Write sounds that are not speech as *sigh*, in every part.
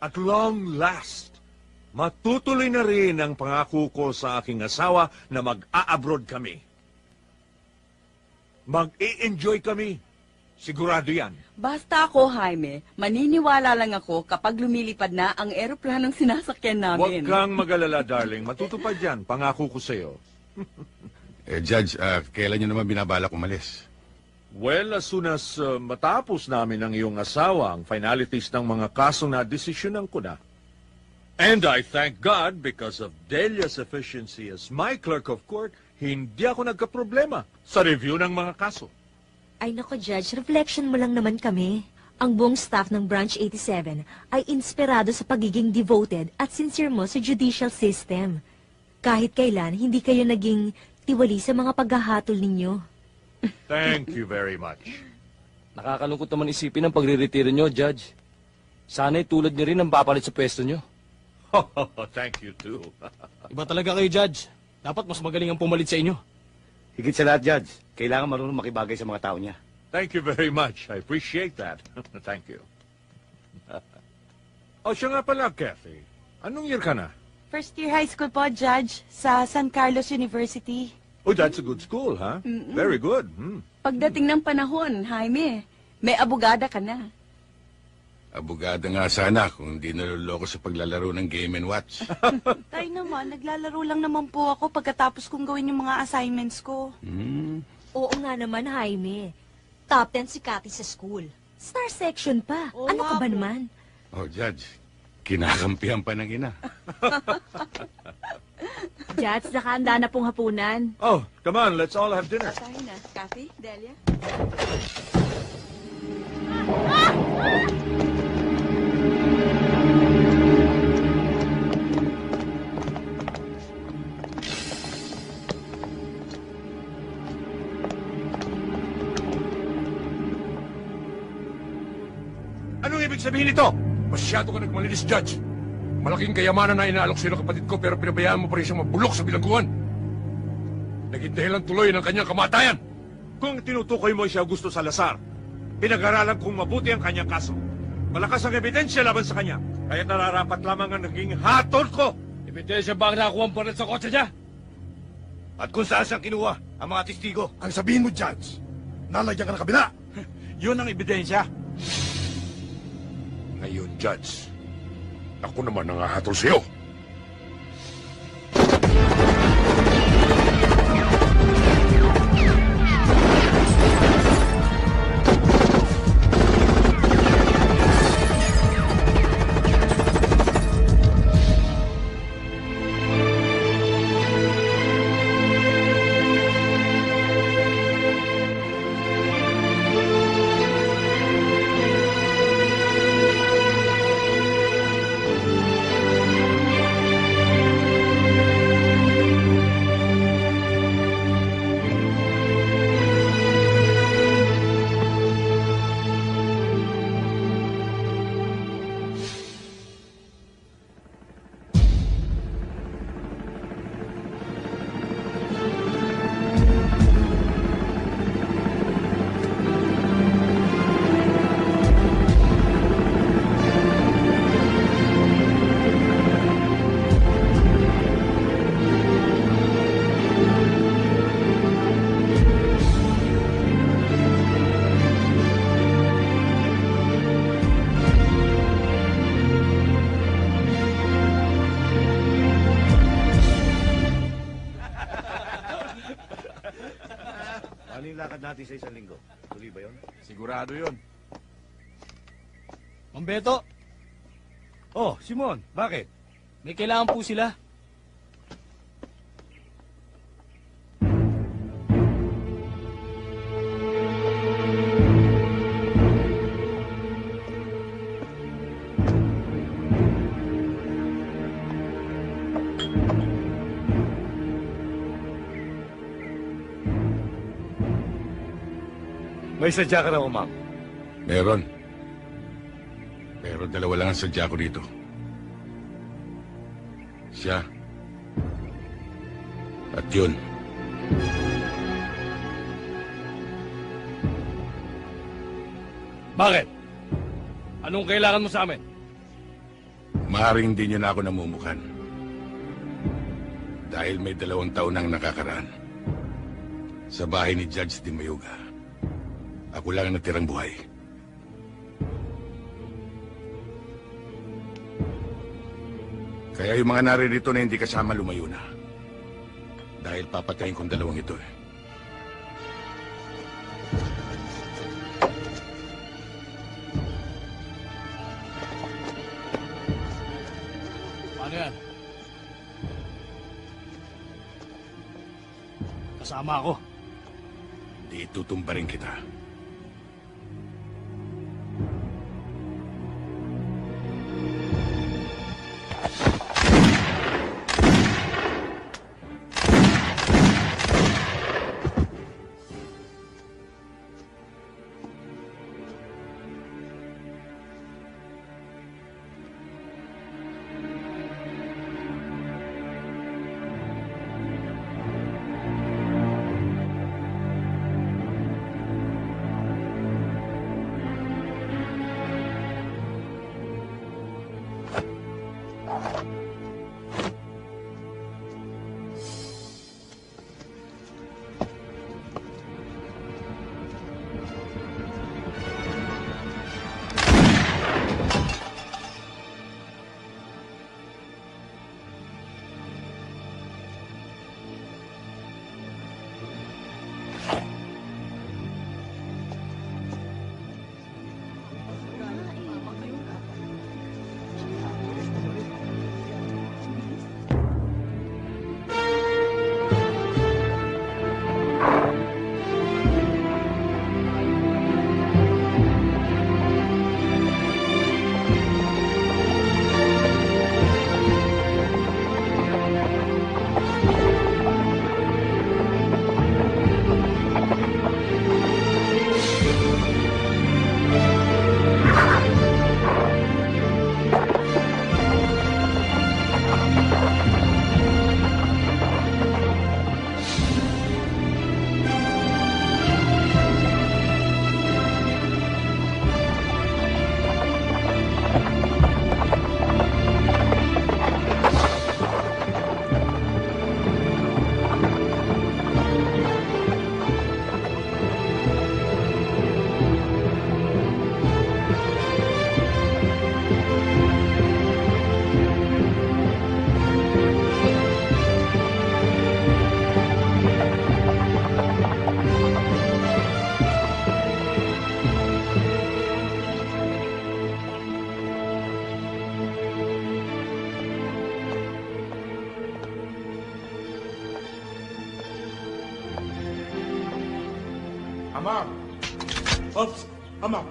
At long last, matutuloy na rin ang pangako ko sa aking asawa na mag-a-abroad kami. Mag-i-enjoy kami. Sigurado yan. Basta ako, Jaime, maniniwala lang ako kapag lumilipad na ang eroplanong sinasakyan Huwag namin. kang mag-alala, darling. Matutupad yan. Pangako ko sa'yo. Eh, Judge, ah, kailan nyo naman binabalak umalis? Well, as soon as uh, matapos namin ang iyong asawa ang finalities ng mga kaso na desisyonan ko na. And I thank God because of Delia's efficiency as my clerk of court, hindi ako nagka-problema sa review ng mga kaso. Ay nako, Judge, reflection mo lang naman kami. Ang buong staff ng Branch 87 ay inspirado sa pagiging devoted at sincere mo sa judicial system. Kahit kailan, hindi kayo naging tiwali sa mga paghahatol ninyo. Thank you very much. Nakakalungkot naman isipin ang pagre-retiro nyo, Judge. Sana'y tulad nyo rin ang papalit sa pwesto nyo. *laughs* Thank you too. *laughs* Iba talaga kayo, Judge. Dapat mas magaling ang pumalit sa inyo. Higit sa lahat, Judge, kailangan marunong makibagay sa mga tao niya. Thank you very much. I appreciate that. *laughs* Thank you. oh, siya nga pala, Kathy. Anong year ka na? First year high school po, Judge, sa San Carlos University. Oh, that's a good school, huh? Very good. Hmm. Pagdating ng panahon, Jaime, may abogada ka na. Abogada nga sana kung hindi naluloko sa paglalaro ng Game and Watch. *laughs* Tay naman, naglalaro lang naman po ako pagkatapos kong gawin yung mga assignments ko. Hmm. Oo nga naman, Jaime. Top 10 si Cathy sa school. Star section pa. Oo ano ka nga ba po. naman? Oh, Judge, kinakampihan pa ng ina. *laughs* Judge, nakahanda na pong hapunan. Oh, come on, let's all have dinner. Tayo na. Kathy, Delia. Anong ibig sabihin nito? Masyado ka nagmalinis, Judge. Malaking kayamanan na inaalok sa'yo ng kapatid ko pero pinabayaan mo pa rin siyang mabulok sa bilangguan. Naging dahilan tuloy ng kanyang kamatayan. Kung tinutukoy mo siya Augusto Salazar, pinag-aralan kong mabuti ang kanyang kaso. Malakas ang ebidensya laban sa kanya. Kaya nararapat lamang ang naging hatol ko. Ebidensya ba ang nakuha ang palit sa kotse niya? At kung saan siyang kinuha ang mga testigo. Ang sabihin mo, Judge, nalagyan ka ng kabila. *laughs* Yun ang ebidensya. Ngayon, Judge, ako naman ang hahatol sa'yo. Ano natin sa isang linggo? Tuloy ba yun? Sigurado yun. Mambeto, Oh, Simon, bakit? may kailangan po sila. May sadya ka raw, ma'am. Meron. Pero dalawa lang ang sadya ko dito. Siya. At yun. Bakit? Anong kailangan mo sa amin? Maaaring hindi niyo na ako namumukan. Dahil may dalawang taon nang nakakaraan. Sa bahay ni Judge Di Mayuga. Ako lang ang natirang buhay. Kaya yung mga naririto na hindi kasama lumayo na. Dahil papatayin kong dalawang ito eh. Yan? Kasama ako. Di tutumba rin kita.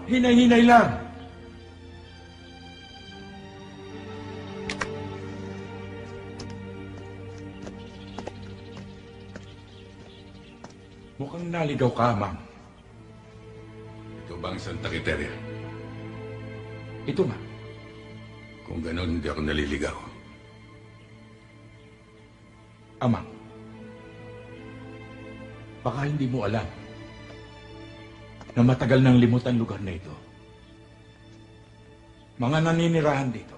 Hinay-hinay lang! Mukhang naligaw ka, Amang. Ito ba ang Santa Quiteria? Ito nga. Kung ganon, hindi ako naliligaw. Amang. Baka hindi mo alam na matagal nang limot ang lugar na ito. Mga naninirahan dito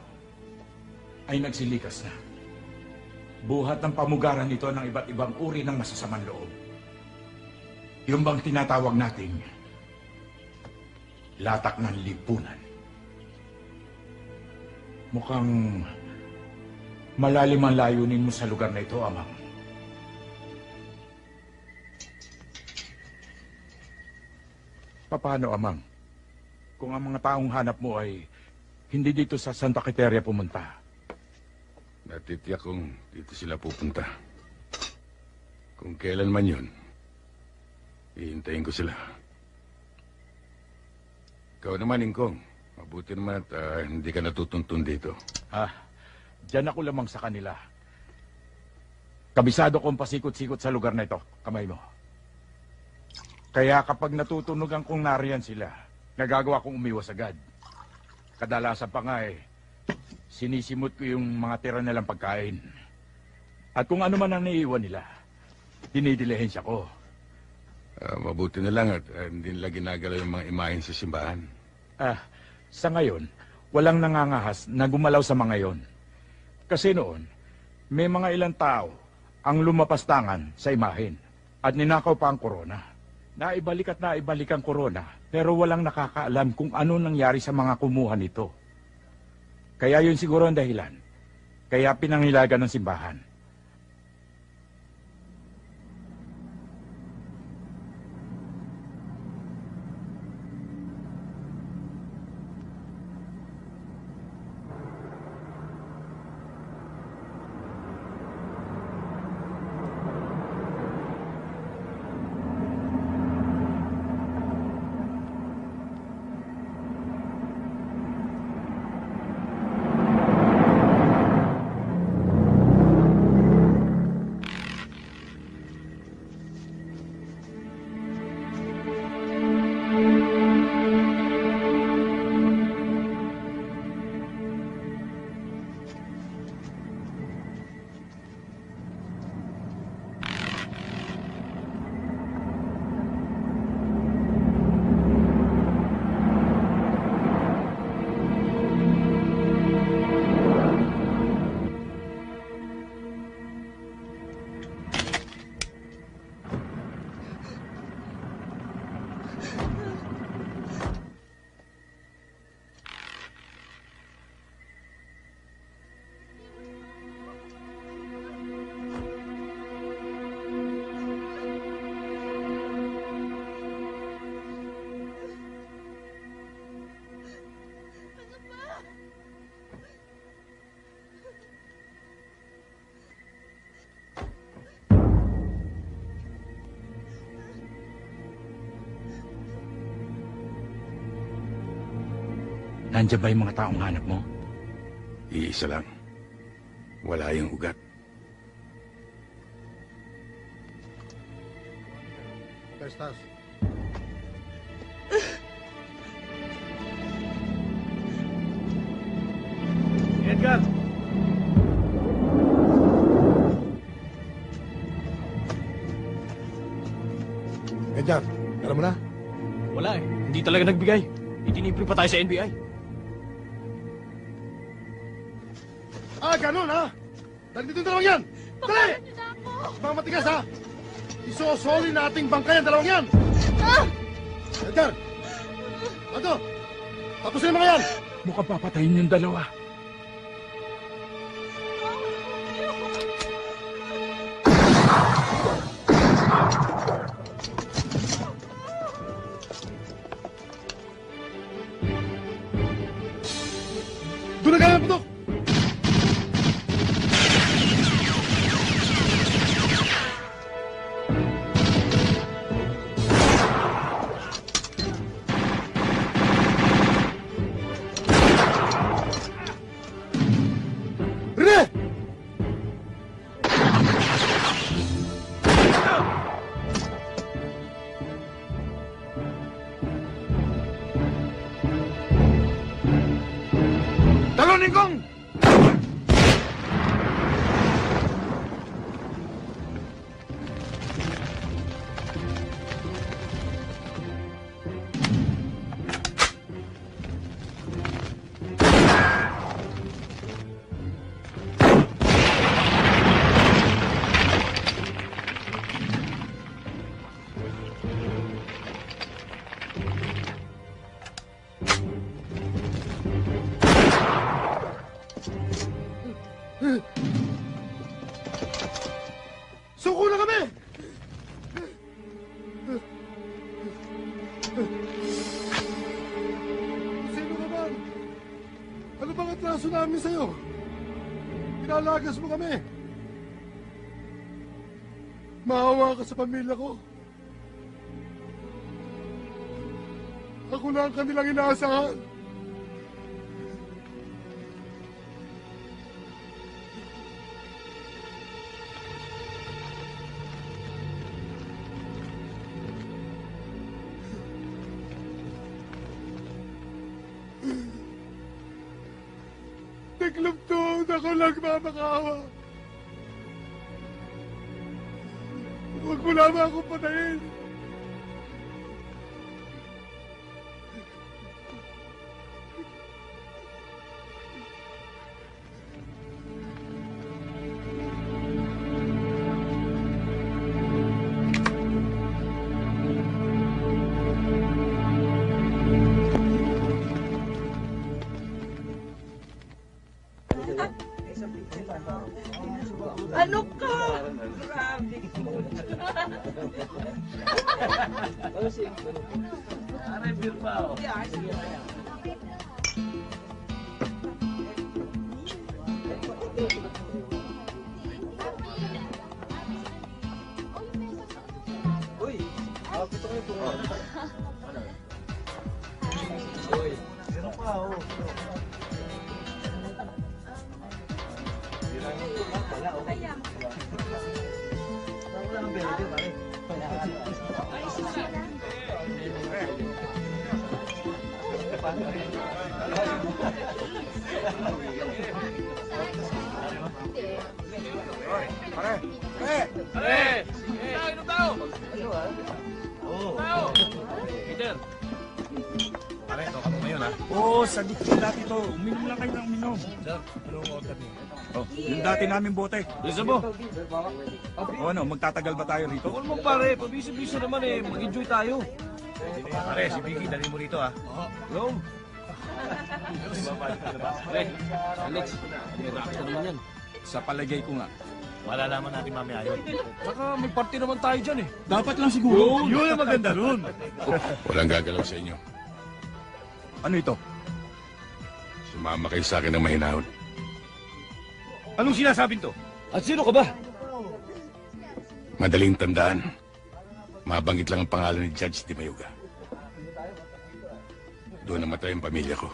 ay nagsilikas na. Buhat ng pamugaran nito ng iba't ibang uri ng masasamang loob. Yung bang tinatawag nating latak ng lipunan. Mukhang malalim ang layunin mo sa lugar na ito, Amang. Paano, Amang? Kung ang mga taong hanap mo ay hindi dito sa Santa Quiteria pumunta. Natitiyak kong dito sila pupunta. Kung kailan man yun, hihintayin ko sila. Ikaw naman, Ingkong. Mabuti naman at ah, hindi ka natutuntun dito. Ha? Diyan ako lamang sa kanila. Kabisado kong pasikot-sikot sa lugar na ito. Kamay mo. Kaya kapag natutunugan kong nariyan sila, nagagawa kong umiwas agad. Kadalasan pa nga eh, sinisimot ko yung mga tira nilang pagkain. At kung ano man ang naiiwan nila, dinidilihensya ko. Ah, mabuti na lang at ah, hindi nila ginagalaw yung mga imahin sa simbahan. Ah, sa ngayon, walang nangangahas na gumalaw sa mga yon. Kasi noon, may mga ilang tao ang lumapastangan sa imahin at ninakaw pa ang korona. Naibalik at naibalik ang korona pero walang nakakaalam kung ano nangyari sa mga kumuha nito. Kaya yun siguro ang dahilan. Kaya pinangilagan ng simbahan. Nandiyan ba yung mga taong hanap mo? Iisa lang. Wala yung ugat. Estás? Edgar! Edgar, alam mo na? Wala eh. Hindi talaga nagbigay. Itinipri pa tayo sa NBI. Ah, ganun ha? Dali dito yung dalawang yan! Dali! Mga matigas ha! Isosoli nating bangka yan, dalawang yan! Edgar! Ato! Tapusin yung mga yan! Mukhang papatayin yung dalawa. Sa pamilya ko. Ako na ang kanilang inaasahan. Naglumtod ako lang mamakawa. Lamang namin bote. Lisa mo. O ano, magtatagal ba tayo rito? Huwag mo pare, pabisi-bisa naman eh. Mag-enjoy tayo. Pare, si Vicky, dali mo rito ah. Go. Pre, Alex, may reaction naman yan. Sa palagay ko nga. Malalaman natin mamaya yun. Saka may party naman tayo dyan eh. Dapat lang siguro. Yun ang maganda ron. Walang gagalaw sa inyo. Ano ito? Sumama kayo sa akin ng mahinahon. Anong sinasabing to? At sino ka ba? Madaling tandaan. Mabanggit lang ang pangalan ni Judge Di Mayuga. Doon namatay ang pamilya ko.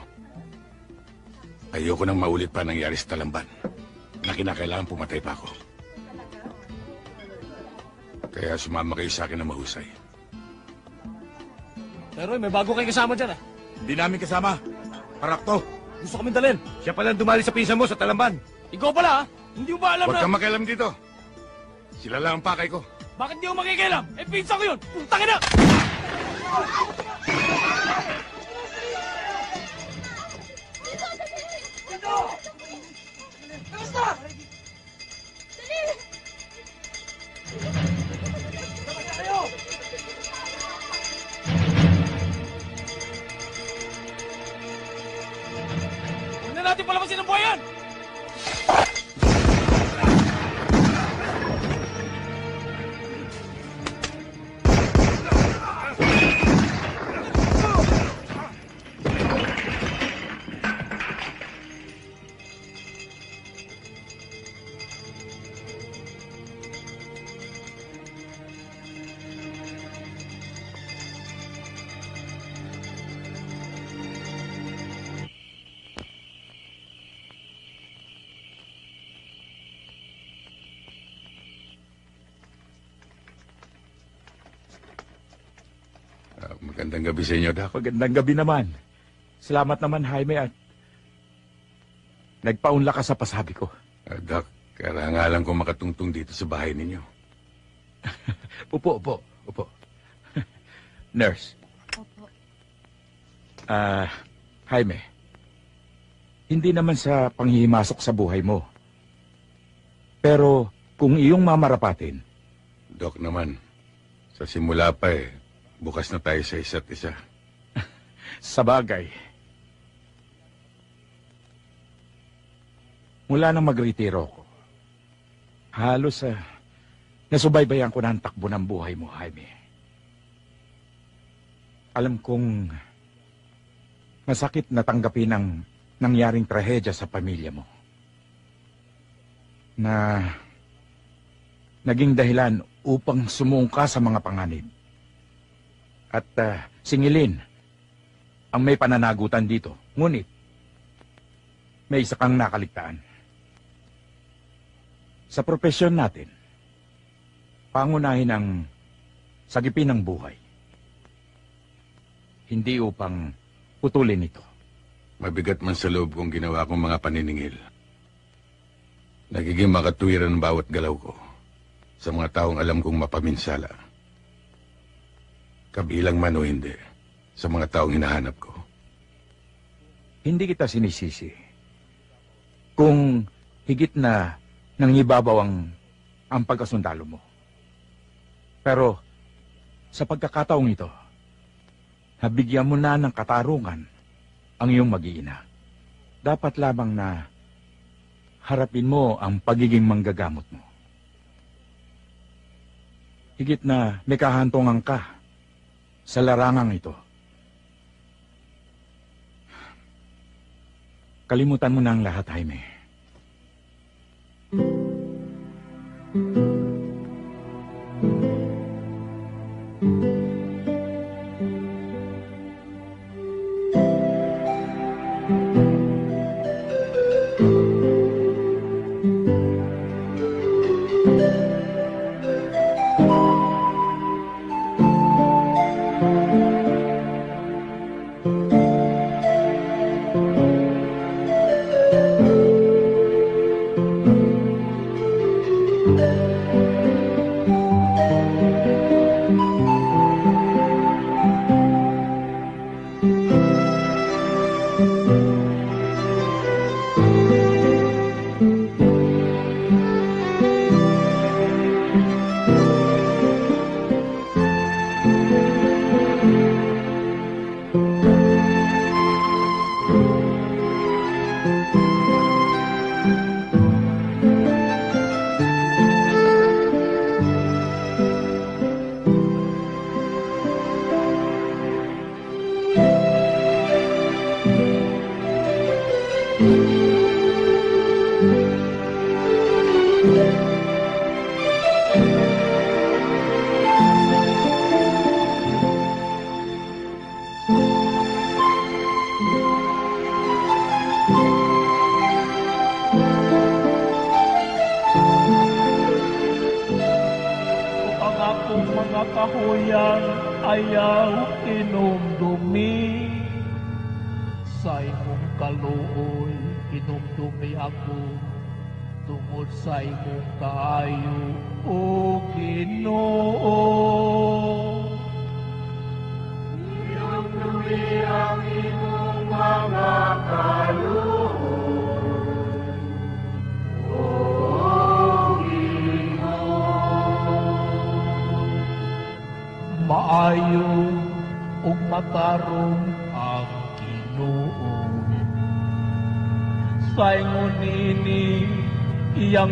Ayoko nang maulit pa nangyari sa Talamban na kinakailangan pumatay pa ako. Kaya sumama kayo sa akin na mahusay. Pero may bago kayong kasama dyan ah. Hindi namin kasama. Parakto. Gusto kami dalhin. Siya palang dumali sa pinsan mo sa Talamban. Ikaw pala. Hindi mo ba alam Huwag na... kang makialam dito. Sila lang ang pakay ko. Bakit di mo makikialam? Eh, pinsa ko yun! Putangin na! Huwag na natin palabasin ang buhay yan! Magandang gabi sa inyo, Doc. Magandang gabi naman. Salamat naman, Jaime, at nagpaunla ka sa pasabi ko. Ah, Doc, karangalan ko makatungtong dito sa bahay ninyo. *laughs* Upo, upo, upo. *laughs* Nurse. Ah, Jaime. Hindi naman sa panghihimasok sa buhay mo. Pero kung iyong mamarapatin, Doc naman, sa simula pa eh, bukas na tayo sa isa't isa. *laughs* sa bagay. Mula nang magretiro ko, halos sa nasubaybayan ko na ang takbo ng buhay mo, Jaime. Alam kong masakit na tanggapin ang nangyaring trahedya sa pamilya mo. Na naging dahilan upang sumungka sa mga panganib. At ah, singilin ang may pananagutan dito. Ngunit, may isa kang nakaligtaan. Sa propesyon natin, pangunahin ang sagipin ng buhay. Hindi upang putulin ito. Mabigat man sa loob kong ginawa kong mga paniningil. Nagiging makatwiran ang bawat galaw ko sa mga taong alam kong mapaminsala. Kabilang man o hindi, sa mga taong hinahanap ko. Hindi kita sinisisi. Kung higit na nangibabaw ang, ang pagkasundalo mo. Pero sa pagkakataong ito, nabigyan mo na ng katarungan ang iyong mag-iina. Dapat lamang na harapin mo ang pagiging manggagamot mo. Higit na may kahantungan ka sa larangang ito. Kalimutan mo na ang lahat, Jaime. ang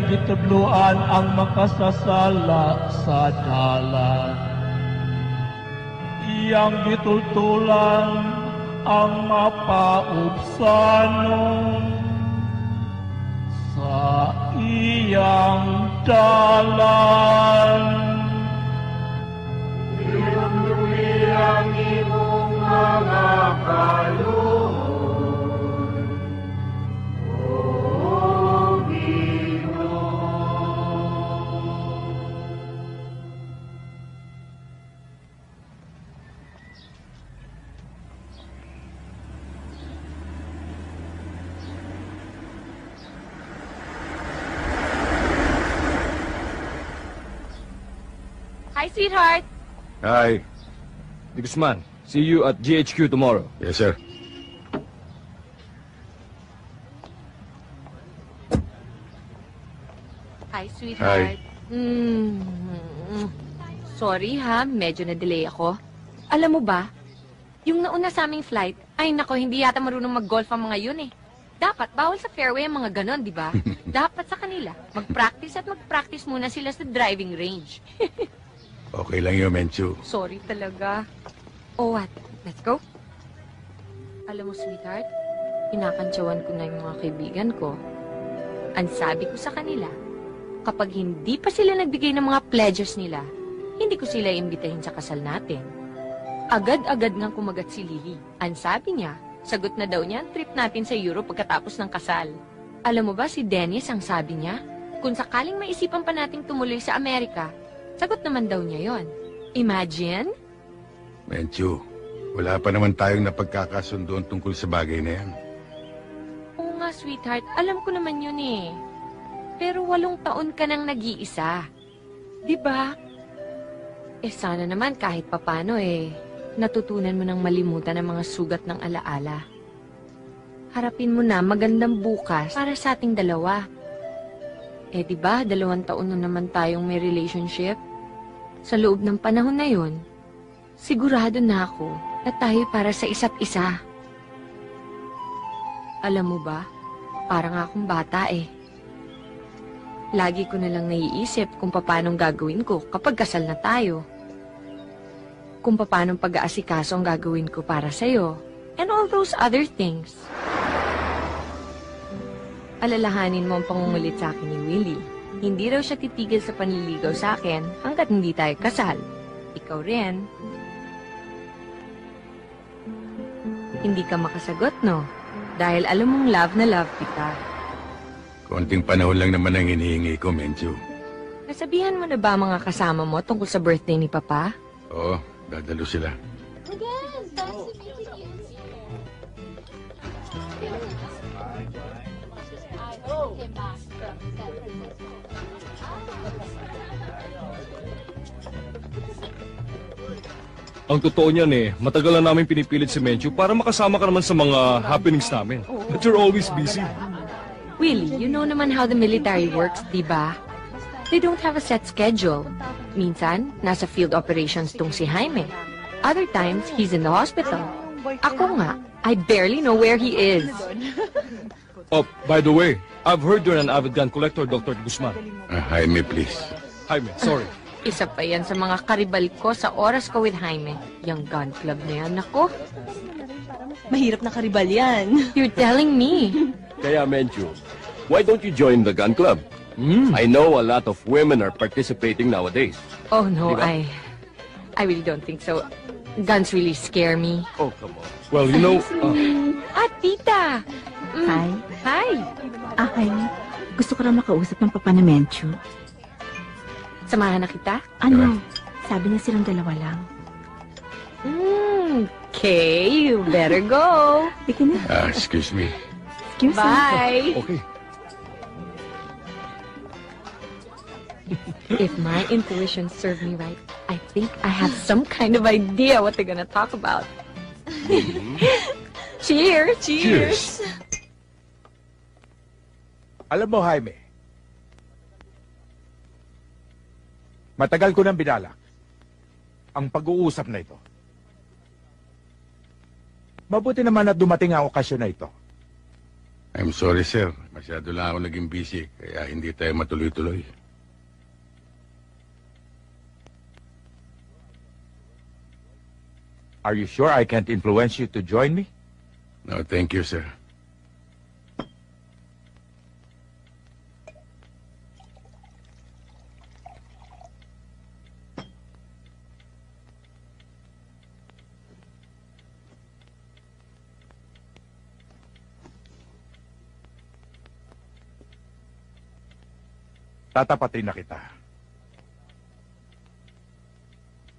iyang gitudloan ang makasasala sa dalan. Iyang gitultulan ang mapaubsanon sa iyang dalan. Sweetheart. Hi. Di Guzman, see you at GHQ tomorrow. Yes, sir. Hi, sweetheart. Hi. Mm, sorry ha, medyo na-delay ako. Alam mo ba, yung nauna sa aming flight, ay nako, hindi yata marunong mag-golf ang mga yun eh. Dapat, bawal sa fairway ang mga ganon, di ba? *laughs* Dapat sa kanila, mag-practice at mag-practice muna sila sa driving range. *laughs* Okay lang yun, Menchu. Sorry talaga. Oh, what? Let's go? Alam mo, sweetheart, kinakantsawan ko na yung mga kaibigan ko. Ang sabi ko sa kanila, kapag hindi pa sila nagbigay ng mga pledges nila, hindi ko sila imbitahin sa kasal natin. Agad-agad ngang kumagat si Lily. Ang sabi niya, sagot na daw niya ang trip natin sa Europe pagkatapos ng kasal. Alam mo ba si Dennis ang sabi niya? Kung sakaling maisipan pa nating tumuloy sa Amerika, sagot naman daw niya yon. Imagine? Menchu, wala pa naman tayong napagkakasundoan tungkol sa bagay na yan. Oo nga, sweetheart. Alam ko naman yun eh. Pero walong taon ka nang nag-iisa. Di ba? Eh sana naman kahit papano eh, natutunan mo nang malimutan ang mga sugat ng alaala. Harapin mo na magandang bukas para sa ating dalawa. Eh di ba, dalawang taon na naman tayong may relationship? Sa loob ng panahon na yon, sigurado na ako na tayo para sa isa't isa. Alam mo ba, parang akong bata eh. Lagi ko na lang naiisip kung paanong gagawin ko kapag kasal na tayo. Kung paanong pag-aasikaso ang gagawin ko para sa'yo. And all those other things. Alalahanin mo ang pangungulit sa akin ni Willie. Hindi raw siya titigil sa panliligaw sa akin hanggat hindi tayo kasal. Ikaw rin. Hindi ka makasagot, no? Dahil alam mong love na love kita. Konting panahon lang naman ang hinihingi ko, Menchu. Nasabihan mo na ba mga kasama mo tungkol sa birthday ni Papa? Oo, dadalo sila. Ang totoo niyan eh, matagal na namin pinipilit si Menchu para makasama ka naman sa mga happenings namin. But you're always busy. Willie, you know naman how the military works, di ba? They don't have a set schedule. Minsan, nasa field operations tong si Jaime. Other times, he's in the hospital. Ako nga, I barely know where he is. Oh, by the way, I've heard you're an avid gun collector, Dr. Guzman. Ah, Jaime, please. Jaime, sorry. Isa pa yan sa mga karibal ko sa oras ko with Jaime. Yung gun club na yan, nako. Mahirap na karibal yan. *laughs* You're telling me. Kaya, Menchu, why don't you join the gun club? I know a lot of women are participating nowadays. Oh no, Di ba? I... I really don't think so. Guns really scare me. Oh, come on. Well, you know, uh, Ah, tita! Mm. Hi. Hi! Ah, Jaime, gusto ko na makausap ng papa na Menchu. Samahan na kita? Ano? Sabi niya silang dalawa lang. Mm, okay, you better go. *laughs* Sige na. Ah, excuse me. Excuse me. Bye. okay. If my intuition served me right, I think I have some kind of idea what they're gonna talk about. *laughs* Cheers! Cheers. Alam mo, Jaime, matagal ko nang binalak ang pag-uusap na ito. Mabuti naman at dumating ang okasyon na ito. I'm sorry, sir. Masyado lang ako naging busy, kaya hindi tayo matuloy-tuloy. Are you sure I can't influence you to join me? No, thank you, sir. Tatapatin na kita.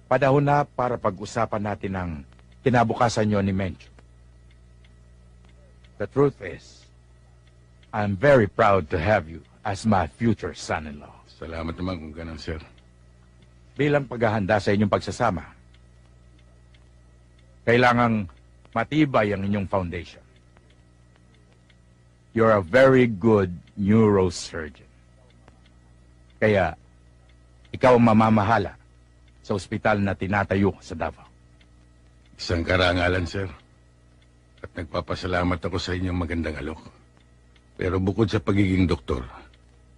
Panahon na para pag-usapan natin ang kinabukasan nyo ni Mencho. The truth is, I'm very proud to have you as my future son-in-law. Salamat naman kung ganun, sir. Bilang paghahanda sa inyong pagsasama, kailangang matibay ang inyong foundation. You're a very good neurosurgeon. Kaya, ikaw ang mamamahala sa ospital na tinatayo sa Davao. Isang karangalan, sir. At nagpapasalamat ako sa inyong magandang alok. Pero bukod sa pagiging doktor,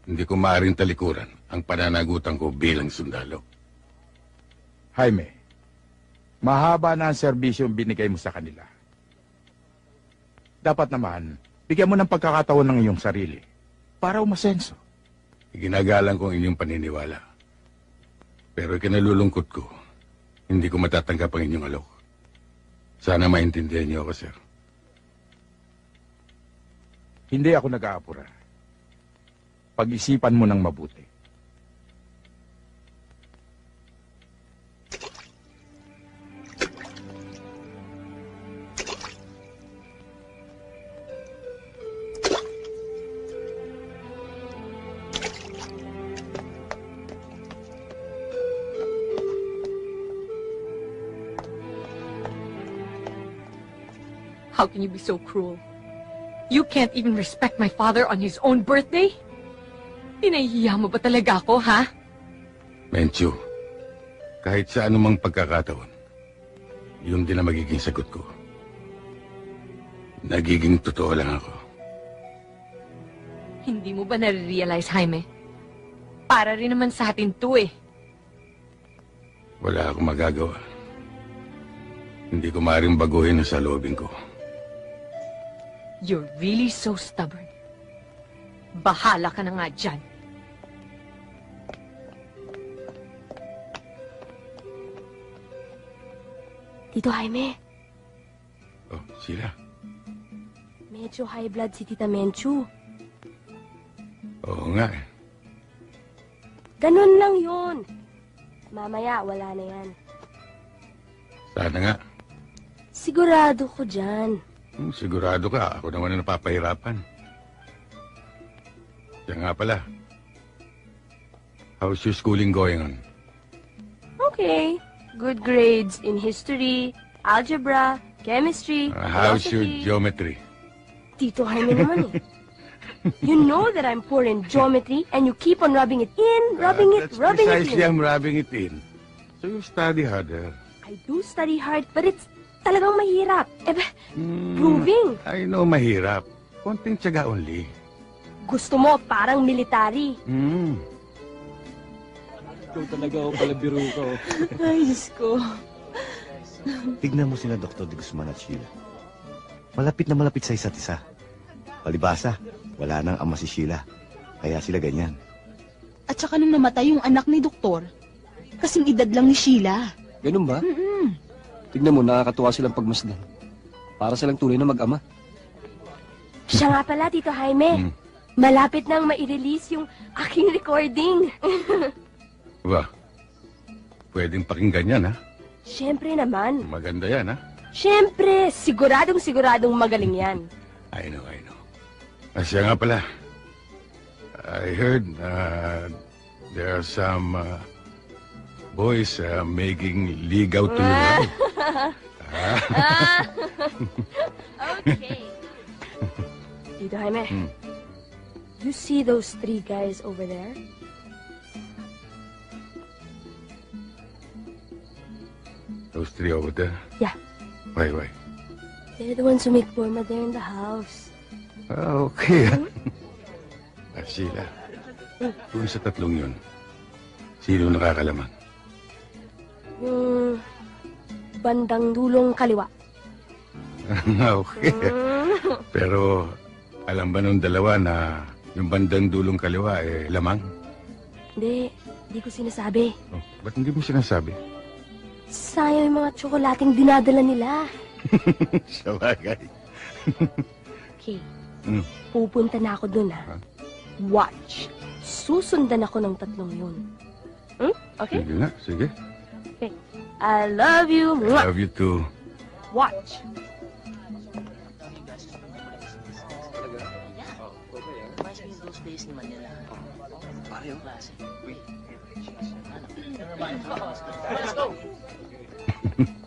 hindi ko maaaring talikuran ang pananagutan ko bilang sundalo. Jaime, mahaba na ang serbisyong binigay mo sa kanila. Dapat naman, bigyan mo ng pagkakataon ng iyong sarili para umasenso. Iginagalang ko inyong paniniwala. Pero ikinalulungkot ko, hindi ko matatanggap ang inyong alok. Sana maintindihan niyo ako, sir. Hindi ako nag-aapura. Pag-isipan mo ng mabuti. How can you be so cruel? You can't even respect my father on his own birthday? Pinahihiya mo ba talaga ako, ha? Menchu, kahit sa anumang pagkakataon, yun din ang magiging sagot ko. Nagiging totoo lang ako. Hindi mo ba nare-realize, Jaime? Para rin naman sa atin to eh. Wala akong magagawa. Hindi ko maaaring baguhin ang saloobin ko. You're really so stubborn. Bahala ka na nga dyan. Tito Jaime, Oh, sila. medyo high blood si Tita Menchu. Oo nga eh. Ganun lang yun. Mamaya, wala na yan. Sana nga. Sigurado ko dyan. Hmm, sigurado ka. Ako naman ang napapahirapan. Siya nga pala. How's your schooling going on? Okay. Good grades in history, algebra, chemistry, Uh, how's your philosophy. geometry? Tito Jaime naman eh. You know that I'm poor in geometry and you keep on rubbing it in, rubbing it, That's rubbing it precisely in. I'm rubbing it in. So you study harder. I do study hard, but it's talagang mahirap. Eh, Hmm, proving. I know mahirap. Konting tiyaga only. Gusto mo parang military. Hmm. Ikaw talaga ako pala biro ka. oh. Ay, Diyos ko. Tignan mo sila Dr. De Guzman at Sheila. Malapit na malapit sa isa't isa. Palibasa, wala nang ama si Sheila. Kaya sila ganyan. At saka nung namatay yung anak ni Doktor, kasing edad lang ni Sheila. Ganun ba? Mm-mm. Tignan mo, nakakatuwa silang pagmasdan. Para silang tunay na mag-ama. Siya nga pala, Tito Jaime. Malapit nang ma-release yung aking recording. *laughs* Ba? Pwedeng pakinggan yan, ha? Siyempre naman. Maganda yan, ha? Siyempre, siguradong siguradong magaling yan. I know, I know. Ah, siya nga pala. I heard uh, there are some uh, boys uh, making ligaw to you. Ah. okay. Tito *laughs* Jaime, Hmm. you see those three guys over there? Those three over there. Yeah. Why, why? They're the ones who make Burma there in the house. Ah, okay. ah, Sheila. Doon sa tatlong yun, sino nakakalaman? Yung bandang dulong kaliwa. *laughs* okay. Pero alam ba nung dalawa na yung bandang dulong kaliwa eh lamang? Hindi, hindi ko sinasabi. Oh, ba't hindi mo sinasabi? Sayang yung mga tsokolating dinadala nila. *laughs* Sa bagay. Okay, Hmm. pupunta na ako dun ha. Watch. Susundan ako ng tatlong yun. Hmm? Okay? Sige nga, sige. I love you. Mwah! Love you too. Watch. *laughs*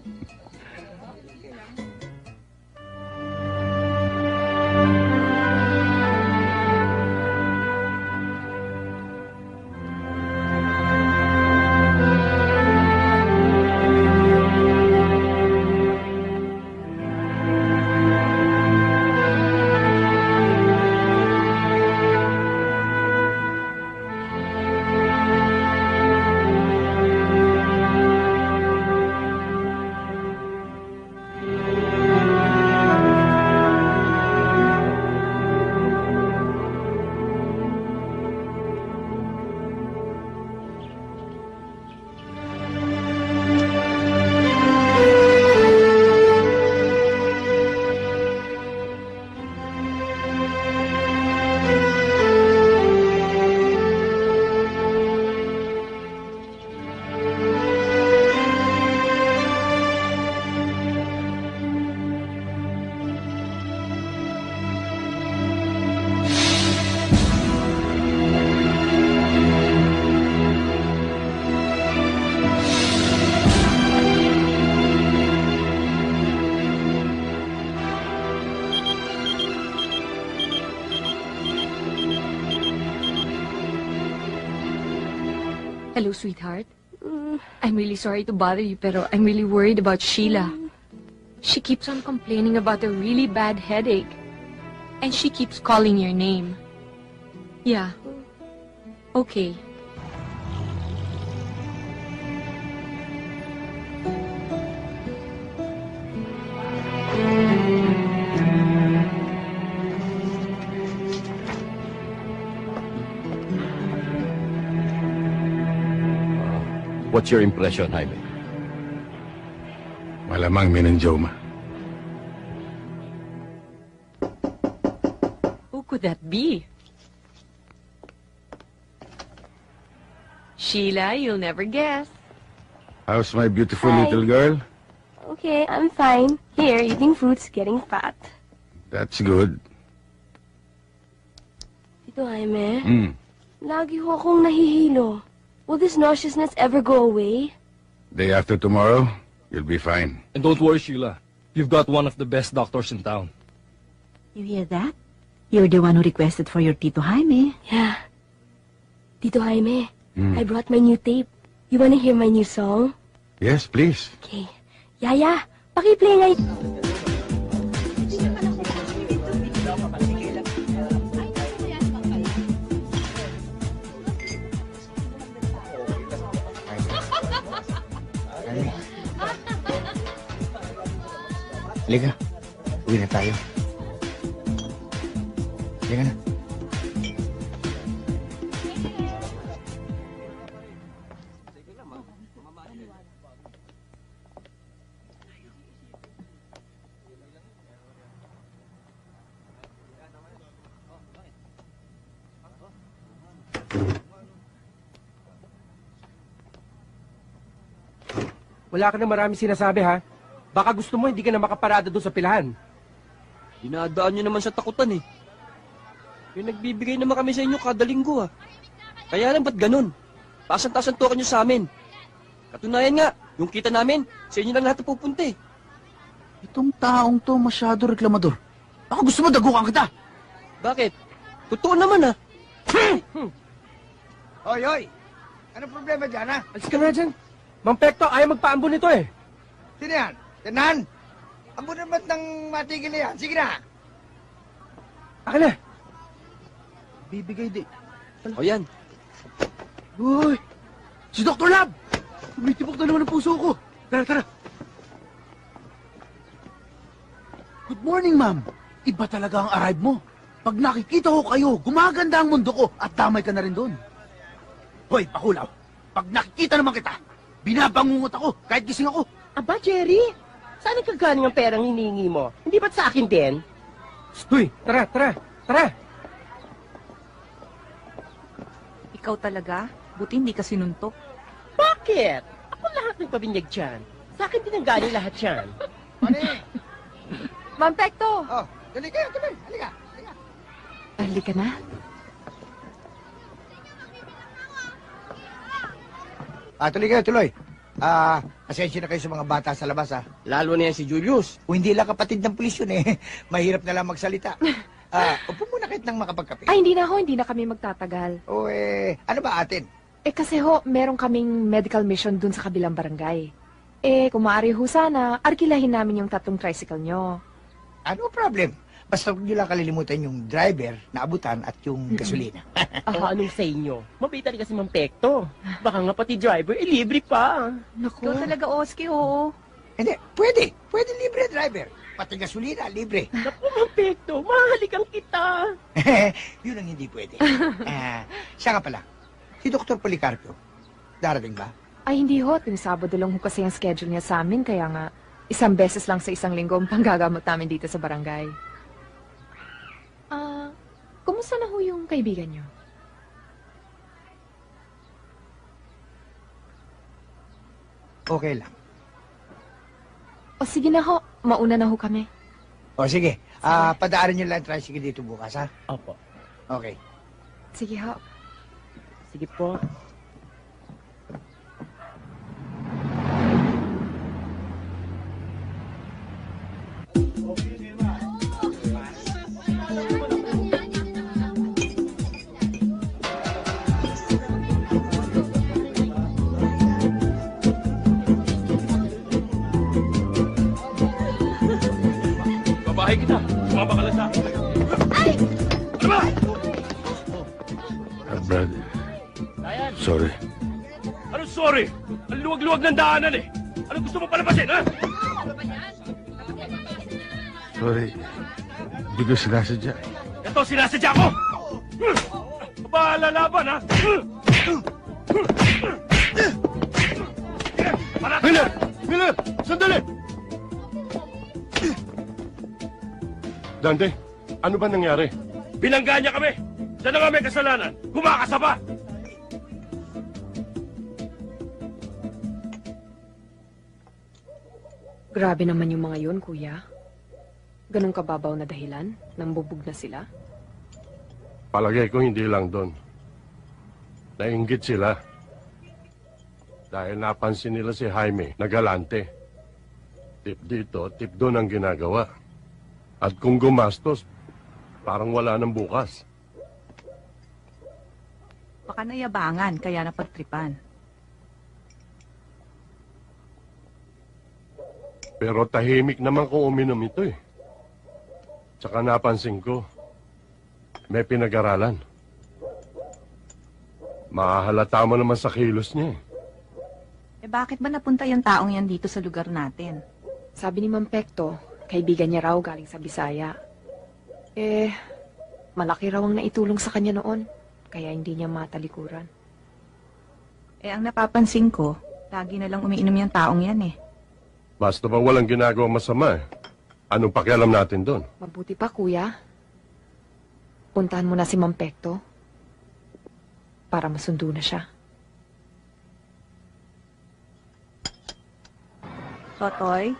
Hello, sweetheart. I'm really sorry to bother you, pero I'm really worried about Sheila. She keeps on complaining about a really bad headache. And she keeps calling your name. Yeah. Okay. What's your impression, Jaime? Malamang meningioma. Who could that be? Sheila, you'll never guess. How's my beautiful Hi. little girl? Okay, I'm fine. Here, eating fruits, getting fat. That's good. Tito Jaime, Hmm. lagi ho akong nahihilo. Will this nauseousness ever go away? Day after tomorrow, you'll be fine. And don't worry, Sheila. You've got one of the best doctors in town. You hear that? You're the one who requested for your Tito Jaime. Yeah. Tito Jaime, Hmm. I brought my new tape. You wanna hear my new song? Yes, please. Okay. Yaya, pakiplay nga Halika. Uwi na tayo. Halika na. Wala ka na marami sinasabi ha. Baka gusto mo hindi ka na makaparada doon sa pilahan. Dinadaan nyo naman sa takutan eh. Yung nagbibigay naman kami sa inyo kada linggo ah. Kaya lang ba't ganun? Tasan-tasan token nyo sa amin. Katunayan nga, yung kita namin, sa inyo lang lahat pupunta eh. Itong taong to masyado reklamador. Baka gusto mo dagukan kita. Bakit? Totoo naman ah. Hoy, hoy! Ano problema dyan, ha? Alis ka na dyan. Mang Pekto, ayaw magpaambon nito eh. Sino yan? Tanan? Amo naman ng matigil na yan. Sige na! Akin na. Bibigay di. O yan. Uy! Si Dr. Lab! Tumitibok na naman ang puso ko. Tara, tara. Good morning, ma'am. Iba talaga ang arrive mo. Pag nakikita ko kayo, gumaganda ang mundo ko at damay ka na rin doon. Hoy, pakulaw. Pag nakikita naman kita, binabangungot ako kahit gising ako. Aba, Jerry, saan ang kagaling ang perang hinihingi mo? Hindi ba't sa akin din? Uy, tara, tara, tara. Ikaw talaga? Buti hindi ka sinuntok. Bakit? Ako lahat ng pabinyag dyan. Sa akin din ang galing lahat yan. *laughs* Ma'am Pekto! Oh, dali kayo, tuloy. Halika. Halika na. Ah, tuloy kayo, tuloy. Ah, pasensya na kayo sa mga bata sa labas, ah. Lalo na yan si Julius. Kung hindi lang kapatid ng pulis yun, eh. *laughs* Mahirap na lang magsalita. *laughs* Ah, upo muna kahit nang makapagkape. Ay, hindi na ho, hindi na kami magtatagal. O, eh, ano ba atin? Eh kasi ho, meron kaming medical mission dun sa kabilang barangay. Eh, kung maaari ho sana, arkilahin namin yung tatlong tricycle nyo. Ano problem? Basta huwag niyo lang kalilimutan yung driver na abutan at yung gasolina. *laughs* Ah, anong sa inyo? Mabait rin kasi Mang Pekto. *sighs* Baka nga pati driver, eh, libre pa. Naku. Ikaw talaga, Oski, oo. Hindi, pwede. Pwede libre driver. Pati gasolina, libre. *laughs* Naku, Mang Pekto, mahalikan kita. *laughs* Yun ang hindi pwede. Ah, siya nga pala, si Dr. Policarpio, darating ba? Ay, hindi ho. Tuwing Sabado lang ho kasi ang schedule niya sa amin, kaya nga, isang beses lang sa isang linggo ang panggagamot namin dito sa barangay. Kumusta na ho yung kaibigan niyo? Okay lang. O sige na ho, mauna na ho kami. O sige, ah padaarin niyo lang ang tricycle dito bukas, ha? Opo. Okay. Sige ho. Sige po. Ano sorry? Ang luwag-luwag ng daanan eh. Ano gusto mo palabasin, ha? Sorry. Hindi ko sinasadya. Ito, sinasadya ko! Bahala laban, ha? Miller! Sandali! Dante, ano ba nangyari? Binangga niya kami! Siya na nga may kasalanan! Kumakasa pa! Grabe naman yung mga yun, kuya. Ganong kababaw na dahilan, nambubog na sila. Palagay ko hindi lang doon. Nainggit sila. Dahil napansin nila si Jaime na galante. Tip dito, tip doon ang ginagawa. At kung gumastos, parang wala nang bukas. Baka nayabangan, kaya napagtripan. Pero tahimik naman kung uminom ito eh. Tsaka napansin ko, may pinag-aralan. Mahahalata mo naman sa kilos niya eh. Eh bakit ba napunta yung taong yan dito sa lugar natin? Sabi ni Mang Pekto, kaibigan niya raw galing sa Bisaya. Eh, malaki raw ang naitulong sa kanya noon, kaya hindi niya matalikuran. Eh ang napapansin ko, lagi na lang umiinom yung taong yan eh. Basta ba walang ginagawa masama eh. Anong pakialam natin doon? Mabuti pa, kuya. Puntahan mo na si Mang Pekto para masundo na siya. Totoy,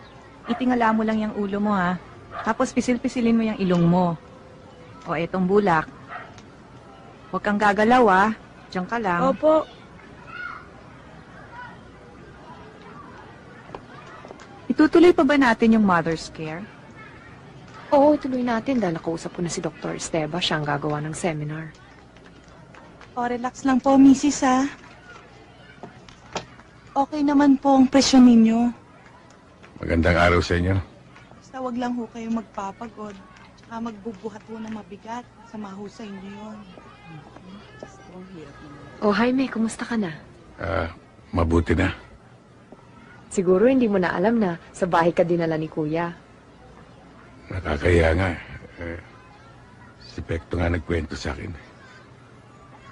itingala mo lang yung ulo mo ha. Tapos pisil-pisilin mo yung ilong mo. O etong bulak. Huwag kang gagalaw ha. Diyan ka lang. Opo. Itutuloy pa ba natin yung mother's care? Oo, tuloy natin dahil nakausap ko na si Dr. Esteba. Siya ang gagawa ng seminar. O, relax lang po, misis, ha? Okay naman po ang presyon ninyo. Magandang araw sa inyo. Basta wag lang ho kayo magpapagod. Tsaka magbubuhat ho ng mabigat. Sama ho sa inyo yun. Oh, Jaime, kumusta ka na? Ah, mabuti na. Siguro hindi mo na alam na sa bahay ka dinala ni Kuya. Nakakaya nga. Eh, si Pekto nga nagkwento sa akin.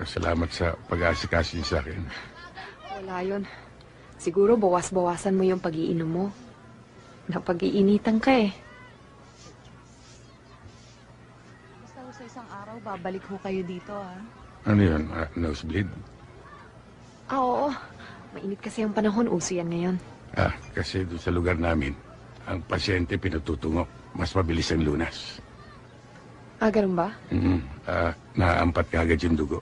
Salamat sa pag-aasikaso sa akin. Wala yun. Siguro bawas-bawasan mo yung pag-iinom mo. Napag-iinitan ka eh. Basta sa isang araw, babalik ho kayo dito, ha? Ano yun? Ah, nosebleed? Ah, oo. Mainit kasi ang panahon. Uso yan ngayon. Ah, kasi doon sa lugar namin, ang pasyente pinututungo. Mas mabilis ang lunas. Ah, ganun ba? Mm ah, naaampat ka agad yung dugo.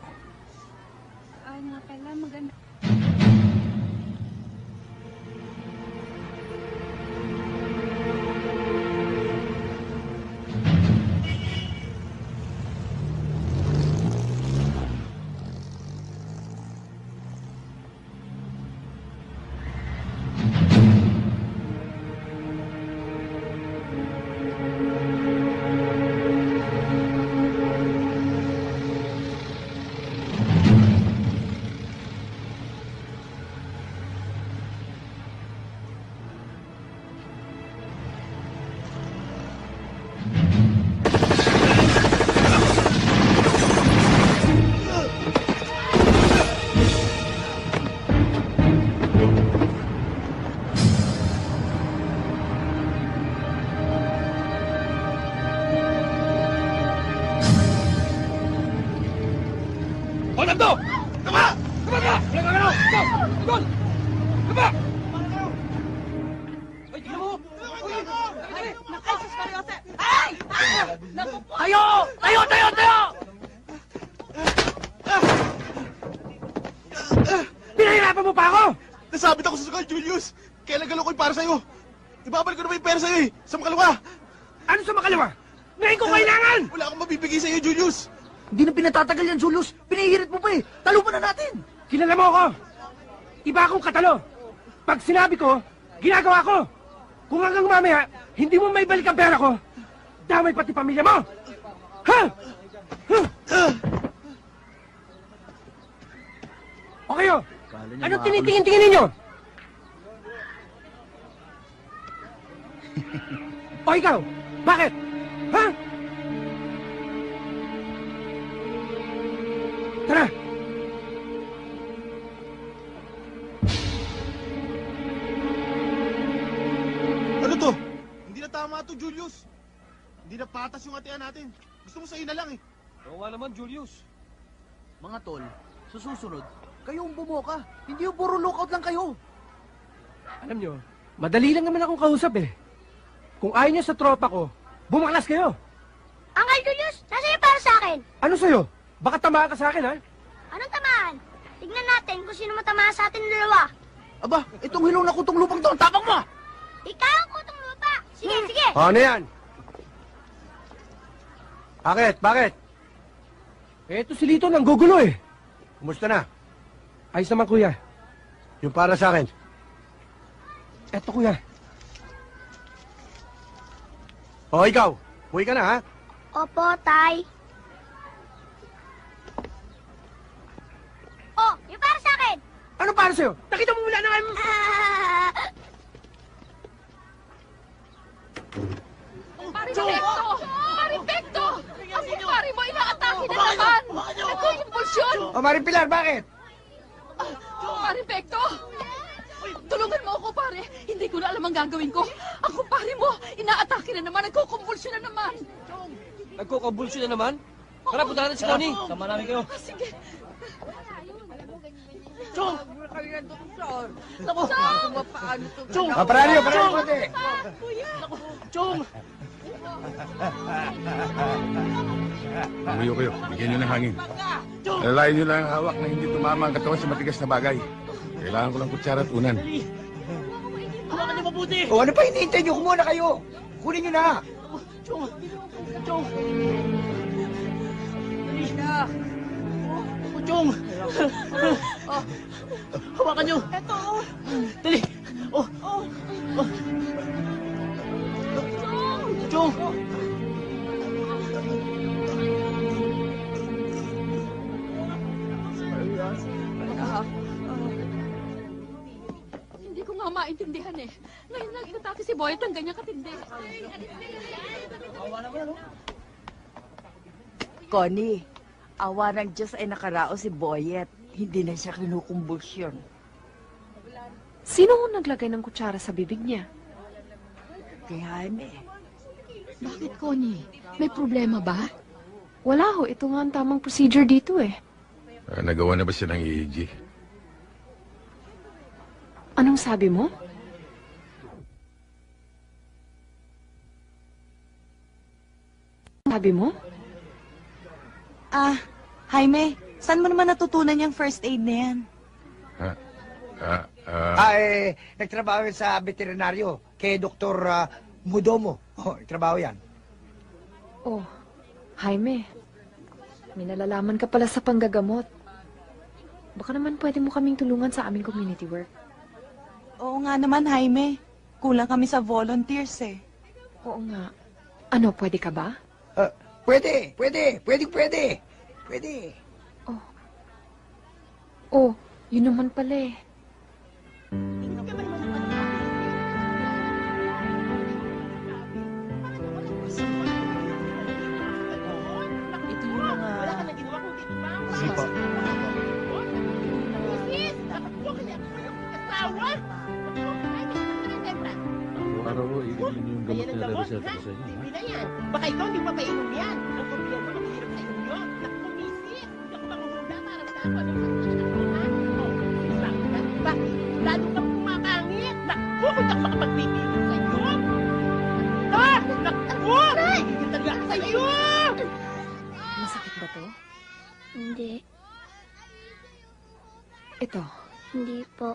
Pinatatagal yan, Julius. Pinahihirit mo pa eh. Talo pa na natin. Kilala mo ako. Iba akong katalo. Pag sinabi ko, ginagawa ko. Kung hanggang mamaya, hindi mo may balik ang pera ko, damay pati pamilya mo. Ha? Ha? O kayo, ano tinitingin-tingin ninyo? *laughs* o ikaw, bakit? Ha? Tara! na tama to, Julius. Hindi na patas yung atian natin. Gusto mo sa'yo na lang eh. Nga naman, Julius. Mga tol, sa susunod, kayo ang bumoka. Hindi yung puro lookout lang kayo. Alam nyo, madali lang naman akong kausap eh. Kung ayaw nyo sa tropa ko, bumaklas kayo. Uncle Julius, nasa iyo para sa akin? Ano sa'yo? Baka tamaan ka sa akin, ha? Anong tamaan? Tignan natin kung sino matamaan sa atin dalawa. Aba, itong hilong na kutong lupang to, ang tapang mo! Ikaw ang kutong lupa. Sige, sige. O, ano yan? Bakit? Bakit? Eto si Lito nang gugulo eh. Kumusta na? Ayos naman, kuya. Yung para sa akin. Eto, kuya. O, ikaw. Uwi ka na, ha? Opo, tay. Oh, yung para sa akin. Ano para sa'yo? Nakita mo wala na nga... Maripekto! Maripekto! Ang kumpare mo inaatake na naman! Nagkukumpulsyon! O, Maring Pilar, bakit? Maripekto! Tulungan mo ako, pare. Hindi ko na alam ang gagawin ko. Ang kumpare mo, inaatake na naman, nagkukumpulsyon na naman. Nagkukabulsyo na naman? Tara, punta natin si Connie. Sama namin kayo. Sige. Chong! Naku, Chong! to? Chong! Ah, paraan niyo, paraan niyo, Chong! Lumayo kayo. Bigyan nyo ng hangin. Alalayan nyo lang ang hawak na hindi tumama ang katawan sa matigas na bagay. Kailangan ko ng kutsara at unan. Hawakan niyo mabuti! O, ano pa hinihintay nyo? Kumuha na kayo. Kunin nyo na. Chong! Chong! Dali na! Oh, Chong! *laughs* Oh, hawakan niyo! Eto. Dali! Oh! Oh! oh. Chong! Ah, ah. Hindi ko nga maintindihan eh. Ngayon lang inatake si Boyet ang ganyan katindi. Connie, awa ng Diyos ay nakarao si Boyet. Hindi na siya kinukumbulsyon. Sino ang naglagay ng kutsara sa bibig niya? Kay Jaime. Bakit, Connie? May problema ba? Wala ho, ito nga ang tamang procedure dito eh. Ah, nagawa na ba siya ng EEG? Anong sabi mo? Sabi mo? Ah, Jaime, saan mo naman natutunan yung first aid na yan? Ah, ah, Ah, eh, nagtrabaho yan sa veterinaryo kay Dr. ah, Mudomo. Oh, trabaho yan. Oh, Jaime, may nalalaman ka pala sa panggagamot. Baka naman pwede mo kaming tulungan sa aming community work. Oo nga naman, Jaime. Kulang kami sa volunteers eh. Oo nga. Ano, pwede ka ba? Ah, pwede, pwede, pwede, pwede. Pwede. Oh, yun naman pala eh. Ito yung mga... Wala ka na ginawa kundi Sige po. Araw-araw iinom yung gamot na nare-reseta ko sa inyo. Hindi na yan. Baka ikaw hindi mo mapainom yan. Ang problema Ito. Hindi po.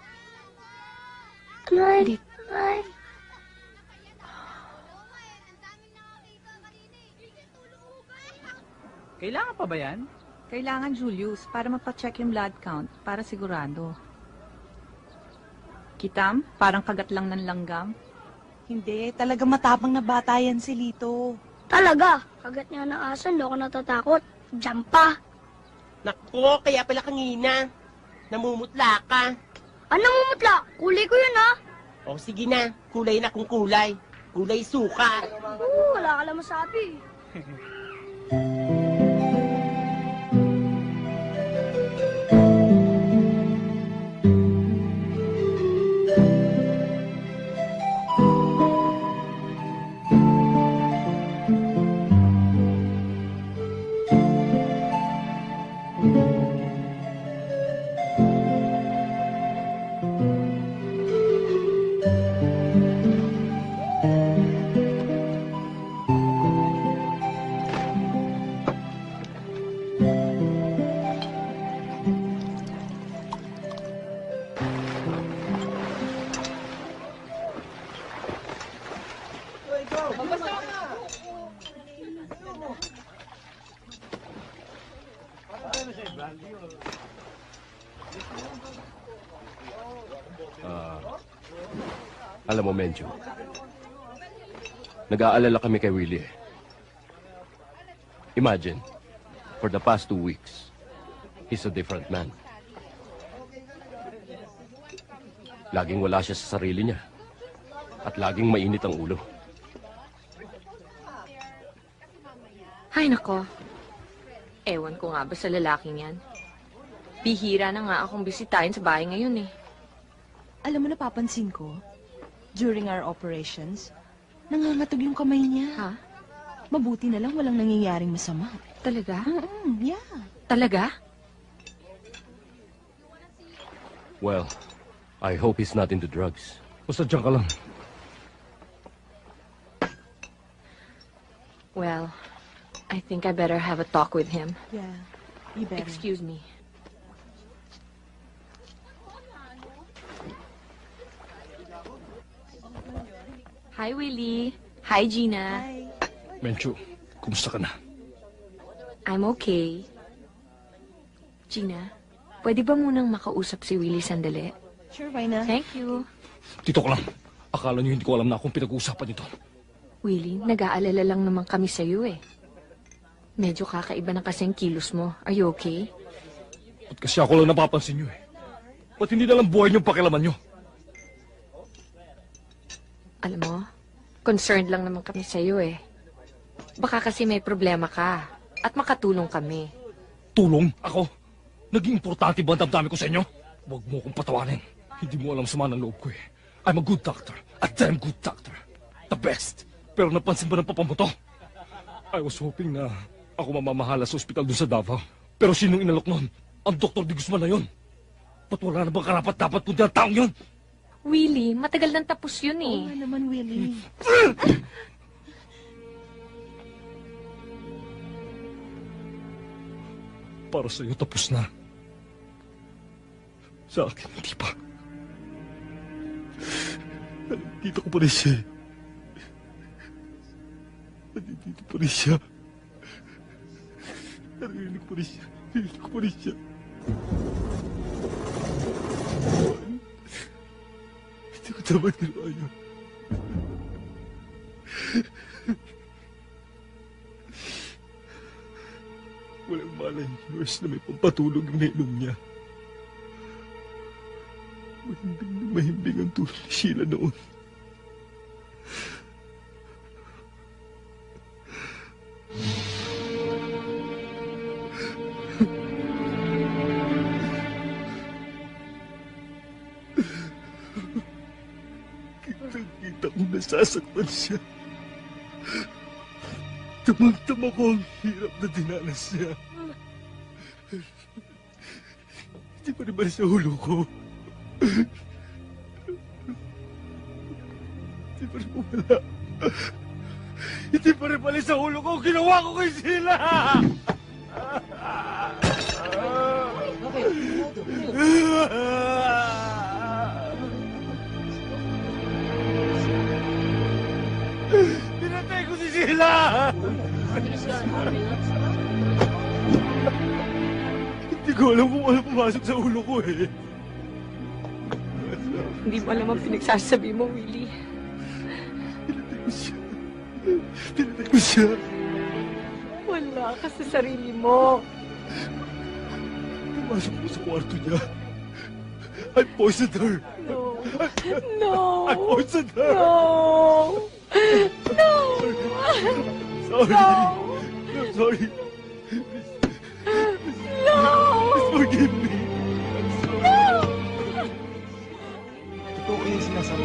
Nay! Hindi. Nay! Kailangan pa ba yan? Kailangan, Julius, para mapacheck yung blood count, para sigurado. Kitam, parang kagat lang ng langgam. Hindi, talaga matapang na bata yan si Lito. Talaga? Kagat niya ng aso, hindi ako natatakot. Diyan pa. Naku, kaya pala kanina. Namumutla ka. Ano mumutla? Kulay ko yun, ha? O sige na, kulay na kung kulay. Kulay suka. Oo, wala ka lang masabi. *laughs* nag-aalala kami kay Willie eh. Imagine, for the past two weeks, he's a different man. Laging wala siya sa sarili niya. At laging mainit ang ulo. Ay, nako. Ewan ko nga ba sa lalaking yan. Bihira na nga akong bisitahin sa bahay ngayon eh. Alam mo, napapansin ko, during our operations, nangangatog yung kamay niya. Ha? Mabuti na lang walang nangyayaring masama. Talaga? Mm, yeah. Talaga? Well, I hope he's not into drugs. Basta dyan ka lang. Well, I think I better have a talk with him. Yeah, you better. Excuse me. Hi, Willie. Hi, Gina. Mencho, kumusta ka na? I'm okay. Gina, pwede ba munang makausap si Willie sandali? Sure, why not? Thank you. Dito ka lang. Akala niyo hindi ko alam na akong pinag-uusapan nito. Willie, nag-aalala lang naman kami sa'yo eh. Medyo kakaiba na kasi ang kilos mo. Are you okay? At kasi ako lang napapansin niyo eh. Ba't hindi na lang buhay niyong pakilaman niyo? Alam mo, concerned lang naman kami sa'yo eh. Baka kasi may problema ka at makatulong kami. Tulong? Ako? Naging importante ba ang damdamin ko sa inyo? Huwag mo akong patawanin. Hindi mo alam sama ng loob ko eh. I'm a good doctor. A damn good doctor. The best. Pero napansin ba ng papa mo to? I was hoping na ako mamamahala sa ospital doon sa Davao. Pero sinong inalok nun? Ang Dr. Di Guzman na yun. Ba't wala na bang karapat dapat punti ang taong yun? Willie, matagal nang tapos yun eh. Oo nga naman, Willie. Para sa'yo tapos na. Sa akin, hindi pa. Nandito ko pa rin siya. eh. Nandito pa rin siya. Narinig ko pa rin siya. Narinig ko pa rin siya. Hindi ko dapat ginawa yun. Walang malay nurse na may pampatulog ang nainom niya. Mahimbing na mahimbing ang tulog ni Sheila noon. Kitang-kita kong nasasaktan siya. Tamang-tama ko ang hirap na dinanas niya. Hindi pa rin ba sa ulo ko? Hindi pa rin wala. Hindi pa rin pala sa ulo ko ang ginawa ko kay Sheila! *laughs* Pinatay ko si Sheila! Hindi ko alam kung ano pumasok sa ulo ko eh. Hindi mo alam ang pinagsasabi mo, Willie. Pinatay ko siya. Wala ka sa sarili mo. Pumasok ko sa kwarto niya. I poisoned her. No. No. I poisoned her. No. No. Sorry. I'm sorry. No. Please forgive me. No. Totoo ko yung sinasabi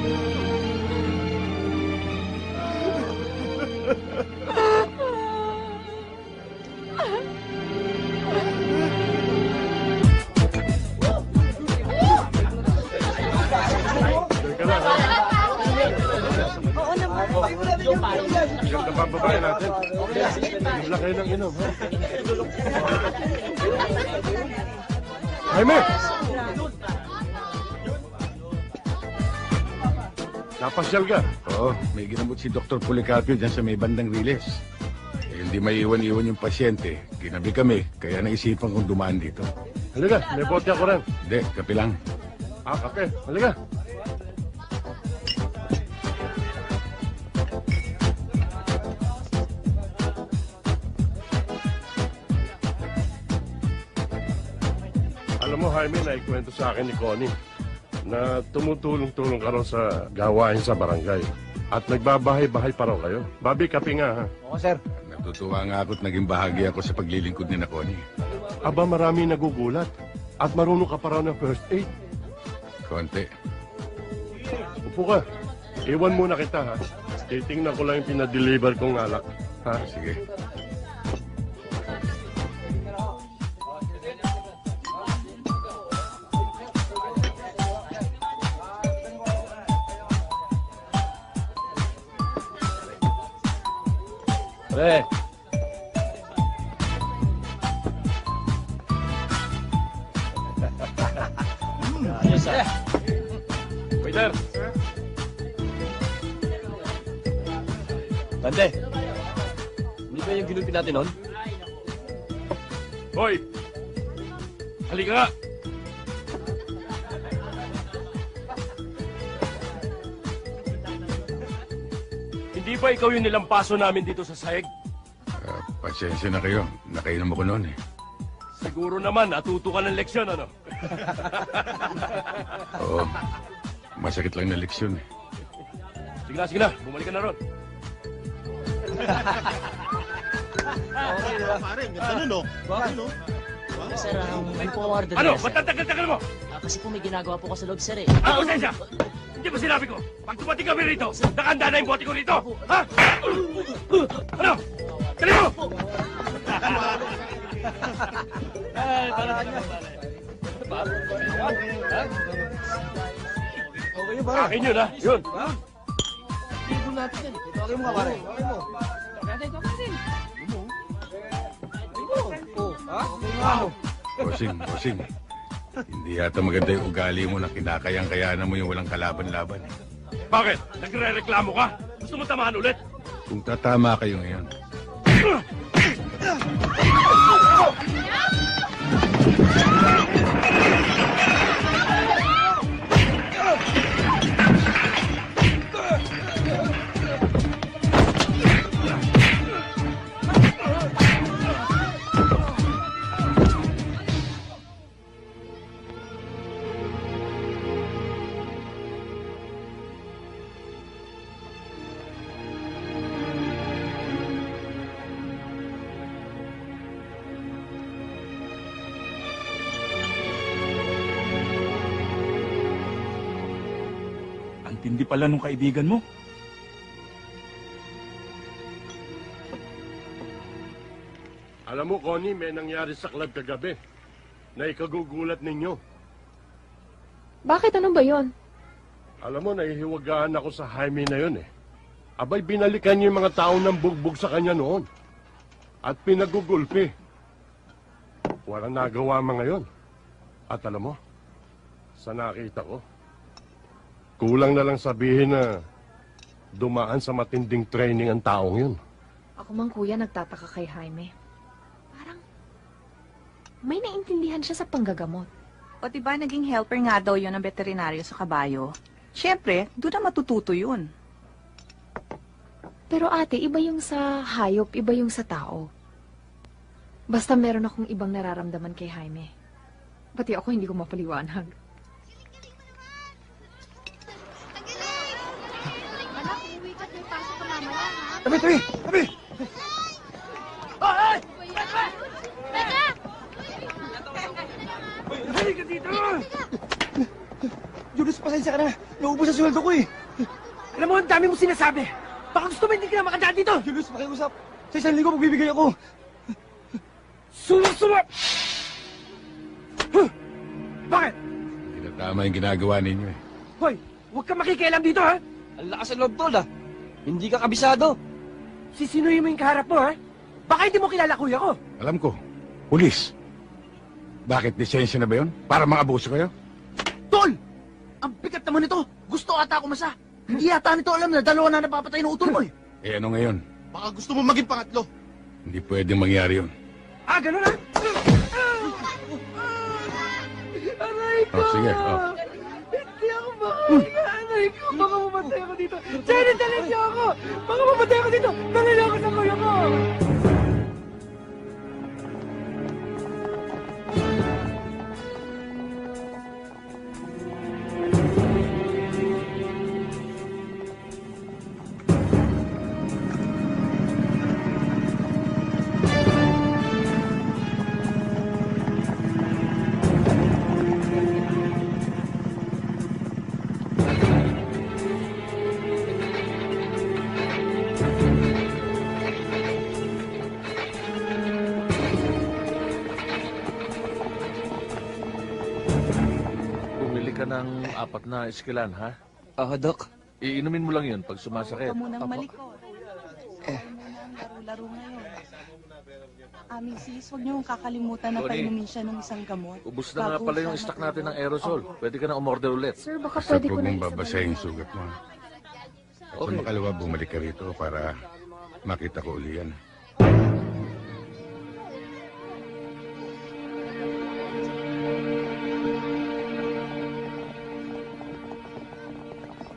*laughs* Ganda pa ang babae natin. Bigla kayo ng inom, ha? Jaime! Napasyal ka? Oo, may ginamot si Dr. Policarpio dyan sa may bandang riles. Eh, hindi may iwan-iwan yung pasyente. Ginabi kami, kaya naisipan kong dumaan dito. Halika, may bote ako rin. Hindi, kape lang. Ah, kape. Halika. Jaime na ikwento sa akin ni Connie na tumutulong-tulong ka raw sa gawain sa barangay. At nagbabahay-bahay pa raw kayo. Babi, kape nga ha. Oo, sir. Natutuwa nga ako at naging bahagi ako sa paglilingkod ni na Connie. Aba, marami nagugulat. At marunong ka pa raw ng first aid. Konti. Upo ka. Iwan muna kita ha. Titingnan ko lang yung pinadeliver kong alak. Ha? Sige. Pre, Yes, sir. waiter. Tante, hindi ba yung ginulpi natin nun? Hoy! Halika! Hindi ba ikaw yung nilampaso namin dito sa sahig? Ah, pasensya na kayo. Nakainom ako noon eh. Siguro naman, natuto ka ng leksyon, ano? *laughs* Oo. Masakit lang na leksyon eh. Sige na, sige na. Bumalik ka na ron. Okay, diba? Pare, ang ganda nun, no? Bakit? no? Sir, um, may po order Ano? na, Ba't ang tagal-tagal mo? Ah, kasi po may ginagawa po ko sa loob, sir, eh. Ano, pasensya? Hindi ba sinabi ko? Pag tumating kami rito, nakanda na yung bote ko rito. Ha? Ano? Dali mo! Okay yun, pare. Akin yun, ha? Yun. Tigil natin yan. Okay mo ka, pare. Okay mo. Oh, ha? Okay nga. Bossing, bossing. Hindi yata maganda yung ugali mo na kinakayang-kayanan mo yung walang kalaban-laban. Bakit? Nagre-reklamo ka? Gusto mo tamahan ulit? Kung tatama kayo ngayon, *laughs* pala nung kaibigan mo. Alam mo, Connie, may nangyari sa club kagabi na ikagugulat ninyo. Bakit? Ano ba yon? Alam mo, nahihiwagaan ako sa Jaime na yun eh. Abay, binalikan niyo yung mga tao ng bugbog sa kanya noon. At pinagugulpi. Walang nagawa mga yon. At alam mo, sa nakita ko, kulang na lang sabihin na dumaan sa matinding training ang taong yun. Ako mang kuya nagtataka kay Jaime. Parang may naintindihan siya sa panggagamot. O diba naging helper nga daw yun ng veterinaryo sa kabayo? Siyempre, doon na matututo yun. Pero ate, iba yung sa hayop, iba yung sa tao. Basta meron akong ibang nararamdaman kay Jaime. Pati ako hindi ko mapaliwanag. Anak, umuwi ka may pasok ka mamaya, ha? Tabi, tabi, tabi! Hoy! Teka! Halika dito! Julius, pasensya ka na. Naubos ang sweldo ko eh. Alam mo, ang dami mo sinasabi. Baka gusto mo hindi ka na makadaan dito. Julius, pakiusap. Sa isang linggo, magbibigay ako. Sumusuma! Huh! Bakit? tinatama yung ginagawa ninyo eh. Hoy, huwag ka makikialam dito, ha? Ang lakas ng loob, tol, ah. Hindi ka kabisado. Sisinuhin mo yung kaharap mo, ha? Baka hindi mo kilala kuya ko. Alam ko, pulis. Bakit lisensya na ba yun? Para mga abuso kayo? Tol! Ang bigat naman nito. Gusto ata ako masa. Hindi yata nito alam na dalawa na napapatay ng utol mo eh. *laughs* Eh ano ngayon? Baka gusto mo maging pangatlo. Hindi pwedeng mangyari yun. Ah, ganun ha? Aray ko! Oh, sige, oh. Ako aray ko. Baka mamatay ako dito. Jenny, dali niyo ako! Baka mamatay ako dito. Dali niyo ako sa kuya ko! Apat na eskilan, ha? Ah, Doc. Iinumin mo lang yun pag sumasakit. Huwag ka munang malikot. Eh. Laro-laro ngayon. Ah, Mrs., huwag niyo kakalimutan na Tony. painumin siya ng isang gamot. Ubus na nga Bago pala yung siya stock natin ng matulog. aerosol. Pwede ka na umorder ulit. Sir, baka Basta huwag mong babasahin yung sugat mo. At Okay. sa makalawa, bumalik ka rito para makita ko uli yan.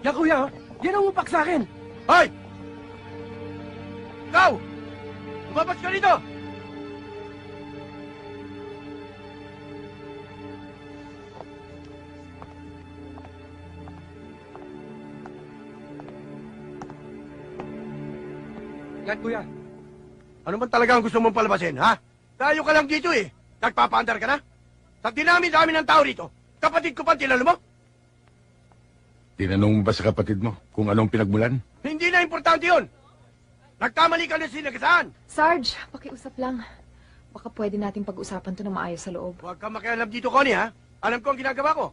Yan kuya, oh. yan ang upak sa akin. Hoy! Ikaw! Lumabas ka dito! Yan kuya. Ano man talaga ang gusto mong palabasin, ha? Tayo ka lang dito eh. Nagpapaandar ka na? Sa dinami-dami ng tao rito, kapatid ko pa tinalo mo? Tinanong mo ba sa kapatid mo kung anong pinagmulan? Hindi na importante yun. Nagkamali ka na sinagasaan. Sarge, pakiusap lang. Baka pwede nating pag-usapan to na maayos sa loob. Huwag ka makialam dito, Connie, ha? Alam ko ang ginagawa ko.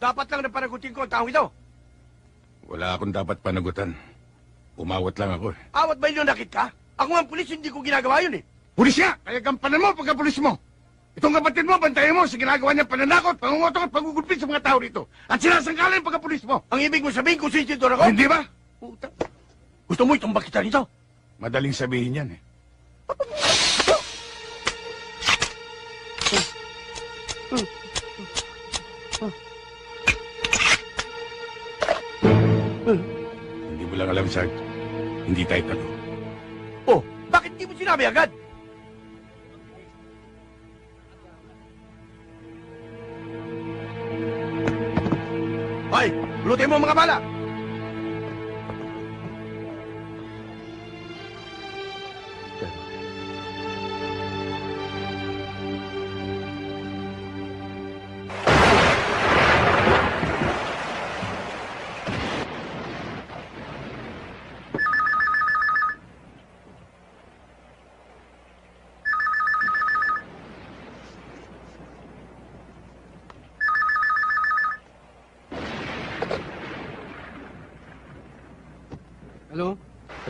Dapat lang na panagutin ko ang taong ito. Wala akong dapat panagutan. Umawat lang ako eh. Awat ba yun nakit ka? Ako nga ang pulis, hindi ko ginagawa yun eh. Pulis niya! Kaya gampanan mo pagka pulis mo! Itong kapatid mo, bantayan mo sa ginagawa niya pananakot, pangungotok at pagugulpit sa mga tao rito. At sinasangkalan yung pagka-pulis mo. Ang ibig mo sabihin kung sinsintor ako? Hindi ba? Gusto mo itong bakita nito? Madaling sabihin yan eh. Hindi mo lang alam, Sarge. Hindi tayo talo. Oh, bakit di mo sinabi agad? Hoy, lutin mo mga bala!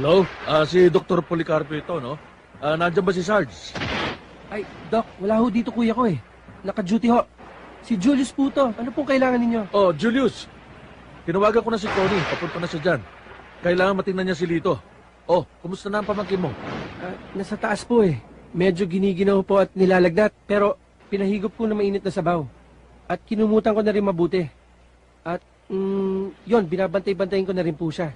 Hello? Ah, si Dr. Policarpo ito, no? Ah, nandiyan ba si Sarge? Ay, Doc, wala ho dito kuya ko eh. Naka-duty ho. Si Julius po to. Ano pong kailangan ninyo? Oh, Julius. Tinawagan ko na si Connie. Papunta na siya dyan. Kailangan matingnan niya si Lito. Oh, kumusta na ang pamangkin mo? Ah, nasa taas po eh. Medyo giniginaw po at nilalagnat. Pero pinahigop ko na mainit na sabaw. At kinumutan ko na rin mabuti. At mm, yon binabantay-bantayin ko na rin po siya.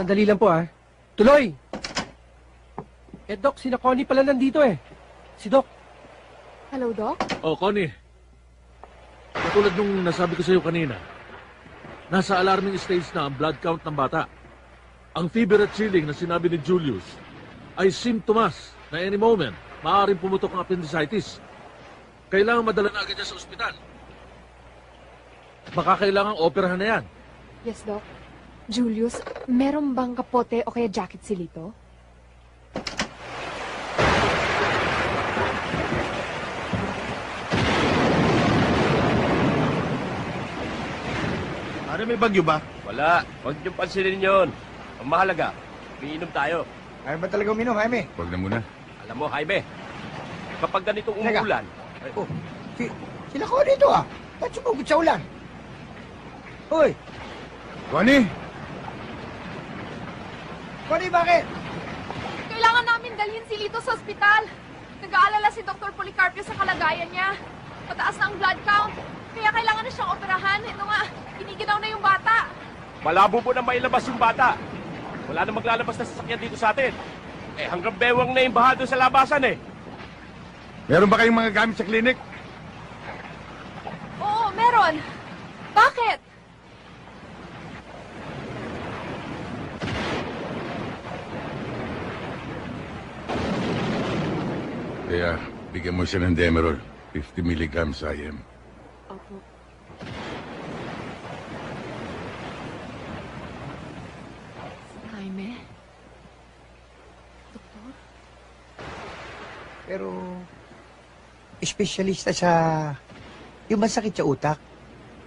Sandali lang po ah. Tuloy! Eh Doc, si Connie pala nandito eh. Si Doc. Hello, Doc? Oh, Connie. Katulad nung nasabi ko sa iyo kanina, nasa alarming stage na ang blood count ng bata. Ang fever at chilling na sinabi ni Julius ay symptoms na any moment maaaring pumutok ang appendicitis. Kailangan madala na agad niya sa ospital. Baka kailangan operahan na yan. Yes, Doc. Julius, meron bang kapote o kaya jacket si Lito? Pare, may bagyo ba? Wala. Huwag niyong pansinin yun. Ang mahalaga, umiinom tayo. Ayaw ba talaga uminom, Jaime? Huwag na muna. Alam mo, Jaime, kapag ganitong Teka. umuulan, Oh, si, sila ko dito ah. Ba't sumugod sa ulan? Hoy, Connie! Connie, bakit? Kailangan namin dalhin si Lito sa ospital. Nag-aalala si Dr. Policarpio sa kalagayan niya. Mataas na ang blood count. Kaya kailangan na siyang operahan. Ito nga, giniginaw na yung bata. malabo po na mailabas yung bata. Wala na maglalabas na sasakyan dito sa atin. Eh, hanggang bewang na yung baha doon sa labasan eh. Meron ba kayong mga gamit sa klinik? Oo, meron. Bakit? Kaya, bigyan mo siya ng Demerol. 50 milligrams IM. Opo. Jaime? Pero, espesyalista sa Yung masakit sa utak.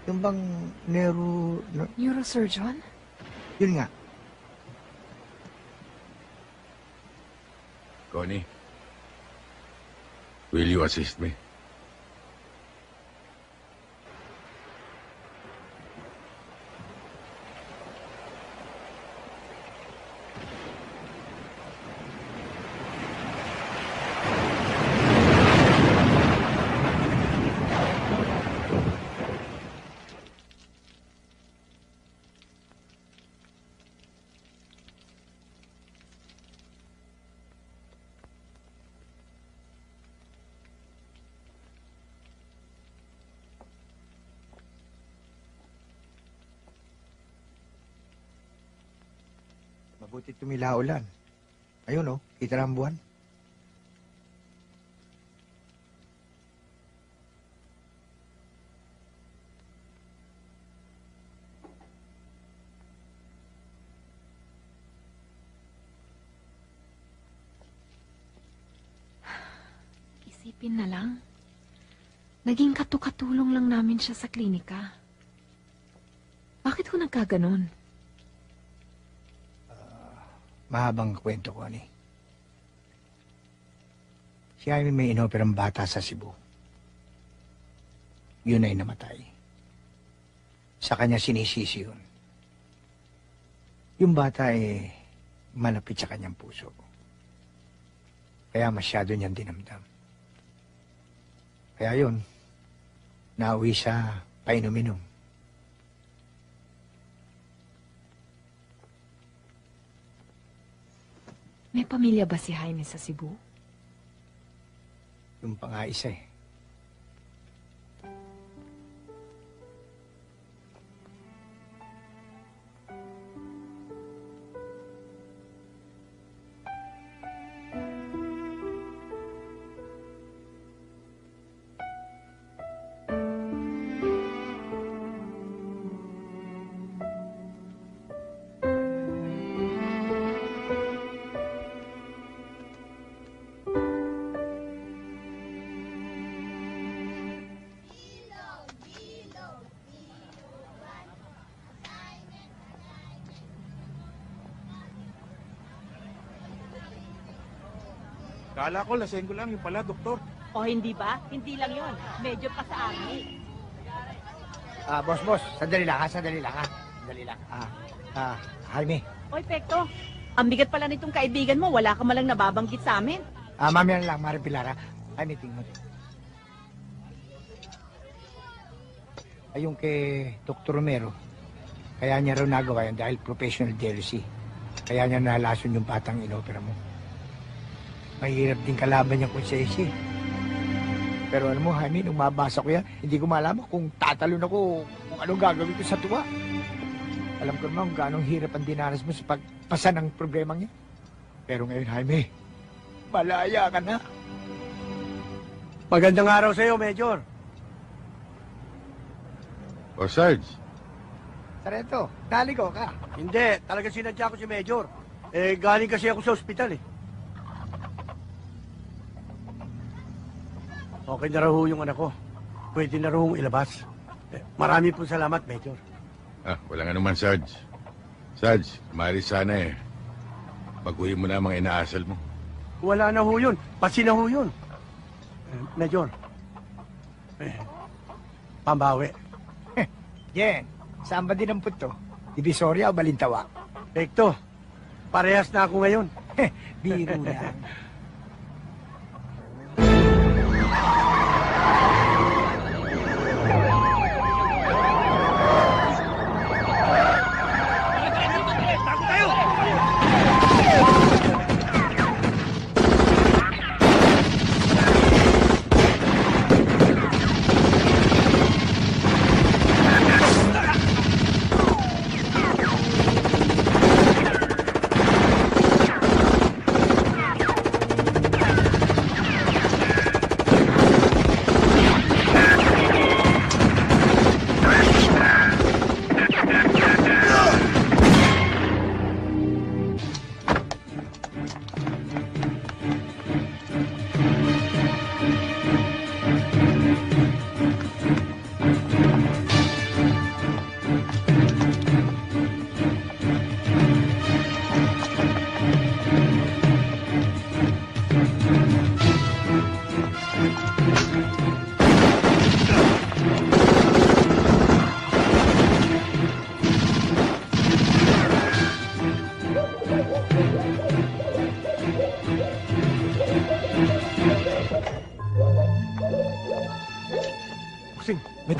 Yung bang neuro... no- Neurosurgeon? Yun nga. Connie, will you assist me? Mabuti tumila ulan. Ayun oh, kita na buwan. Isipin na lang. Naging katukatulong lang namin siya sa klinika. Bakit ko nagkaganon? Mahabang kwento ko, ni. Si Jaime may inoperang bata sa Cebu. Yun ay namatay. Sa kanya sinisisi yun. Yung bata ay malapit sa kanyang puso. Kaya masyado niyang dinamdam. Kaya yun, nauwi sa painom-inom. May pamilya ba si Jaime sa Cebu? Yung pa nga isa eh. Kala ko laseng ko lang yung pala, doktor. O hindi ba? Hindi lang yon. Medyo pa sa amin. Ah, boss, boss, sandali lang ha, sandali lang ha. Sandali lang. Ah, ah, Jaime. Oy, Pekto. Ang bigat pala nitong kaibigan mo. Wala ka malang nababanggit sa amin. Ah, mamaya na lang, Mari Pilara. Ay, meeting mo. Ayun kay Dr. Romero, kaya niya raw nagawa yan dahil professional jealousy. Kaya niya nalason yung batang inopera mo. Mahirap din kalaban niya kung siya. Pero alam mo, Jaime, nung mabasa ko yan, hindi ko malaman kung tatalon ako kung anong gagawin ko sa tuwa. Alam ko naman kung gaano hirap ang dinaras mo sa pagpasa ng problema niya. Pero ngayon, Jaime, malaya ka na. Magandang araw sa iyo, Major. O Sarge, Sareto, naligaw ka. Hindi, talaga sinadya ko si Major. Eh, galing kasi ako sa ospital eh. Okay na raw ho yung anak ko. Pwede na raw hong ilabas. Eh, marami po salamat, Major. ah, walang anuman, Sarge. Sarge, mari sana eh. Baguhin mo na ang mga inaasal mo. Wala na ho yun. Pasi na ho yun. Eh, Major. Eh, pambawi. Jen, saan ba din ang punto? Divisoria o Balintawa? Pekto, parehas na ako ngayon. Biro lang. *laughs*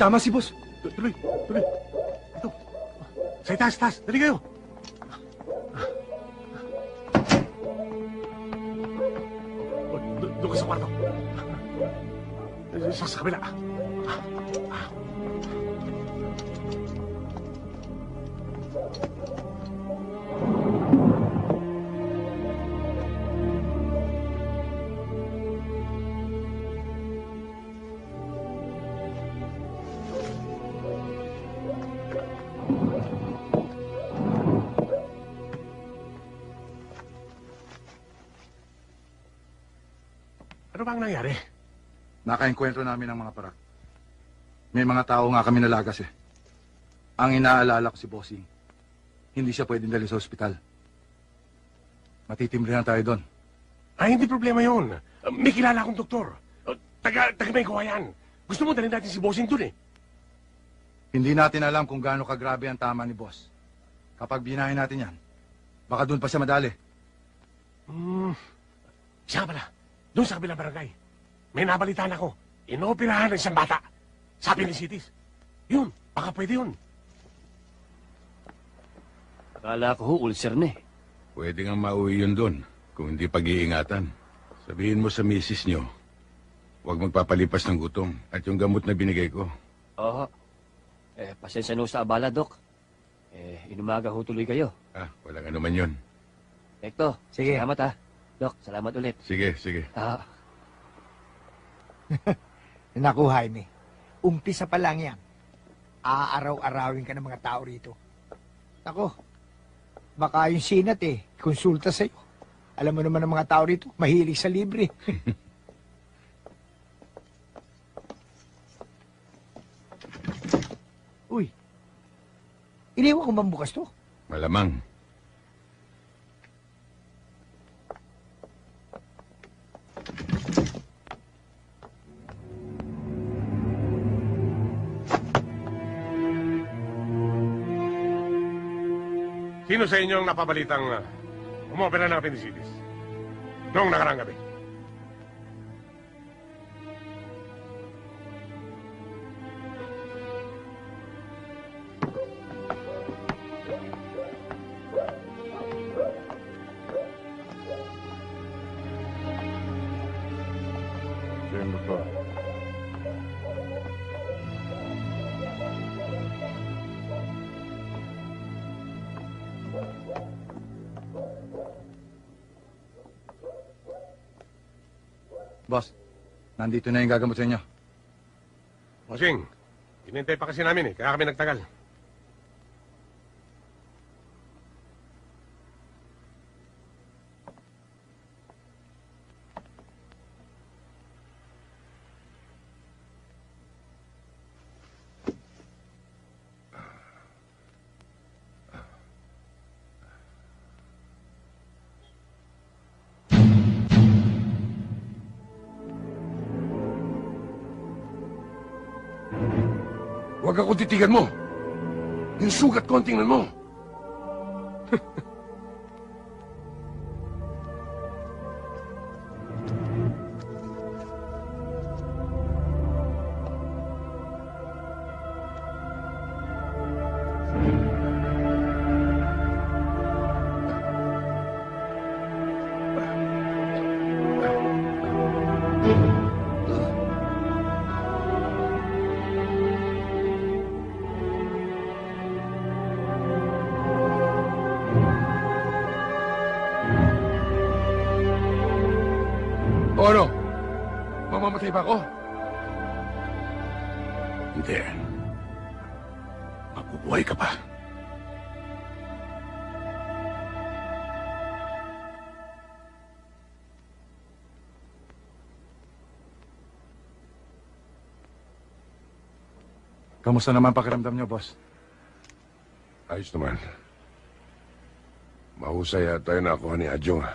tama si boss. Tuloy, tuloy. Ito. Sa itaas, taas. Dali kayo. Nangyari? Nakaenkwentro namin ang mga parak. May mga tao nga kami nalagas eh. Ang inaalala ko si Bossing, hindi siya pwedeng dali sa ospital. Matitimbrihan tayo doon. Ay, hindi problema yun. Uh, May kilala akong doktor. Uh, Taga, taga may yan. Gusto mo dalhin natin si Bossing dun eh. Hindi natin alam kung gaano kagrabe ang tama ni Boss. Kapag binahin natin yan, baka doon pa siya madali. Hmm. Siya pala, doon sa kabilang barangay. May nabalitaan ako. Inoperahan ng isang bata. Sabi ni Cities. Yun, baka pwede yun. Akala ko ho, ulcer na eh. Pwede nga mauwi yun doon kung hindi pag-iingatan. Sabihin mo sa misis nyo, huwag magpapalipas ng gutom at yung gamot na binigay ko. Oo. Eh, pasensya na ho sa abala, Dok. Eh, inumaga ho tuloy kayo. Ah, walang ano man yun. Ekto, Sige. salamat ha. Dok, salamat ulit. Sige, sige. Ah, *laughs* Naku, Jaime. Umpisa pa lang yan. Aaraw-arawin ka ng mga tao rito. Naku, baka yung sinat eh, konsulta sa'yo. Alam mo naman ng mga tao rito, mahilig sa libre. *laughs* Uy, iniwan ko bang bukas to? Malamang. Sino sa inyo ang napabalitang uh, umopera ng appendicitis? Noong nakarang gabi. Nandito na yung gagamot sa inyo. Bossing, inintay pa kasi namin eh, kaya kami nagtagal. Ako titigan mo. Yung sugat ko ang tingnan mo. *laughs* Ba ako? Hindi. Mabubuhay ka pa. Kamusta naman pakiramdam niyo, boss? Ayos naman. Mahusay yata yung nakuha ni Adjong. ah.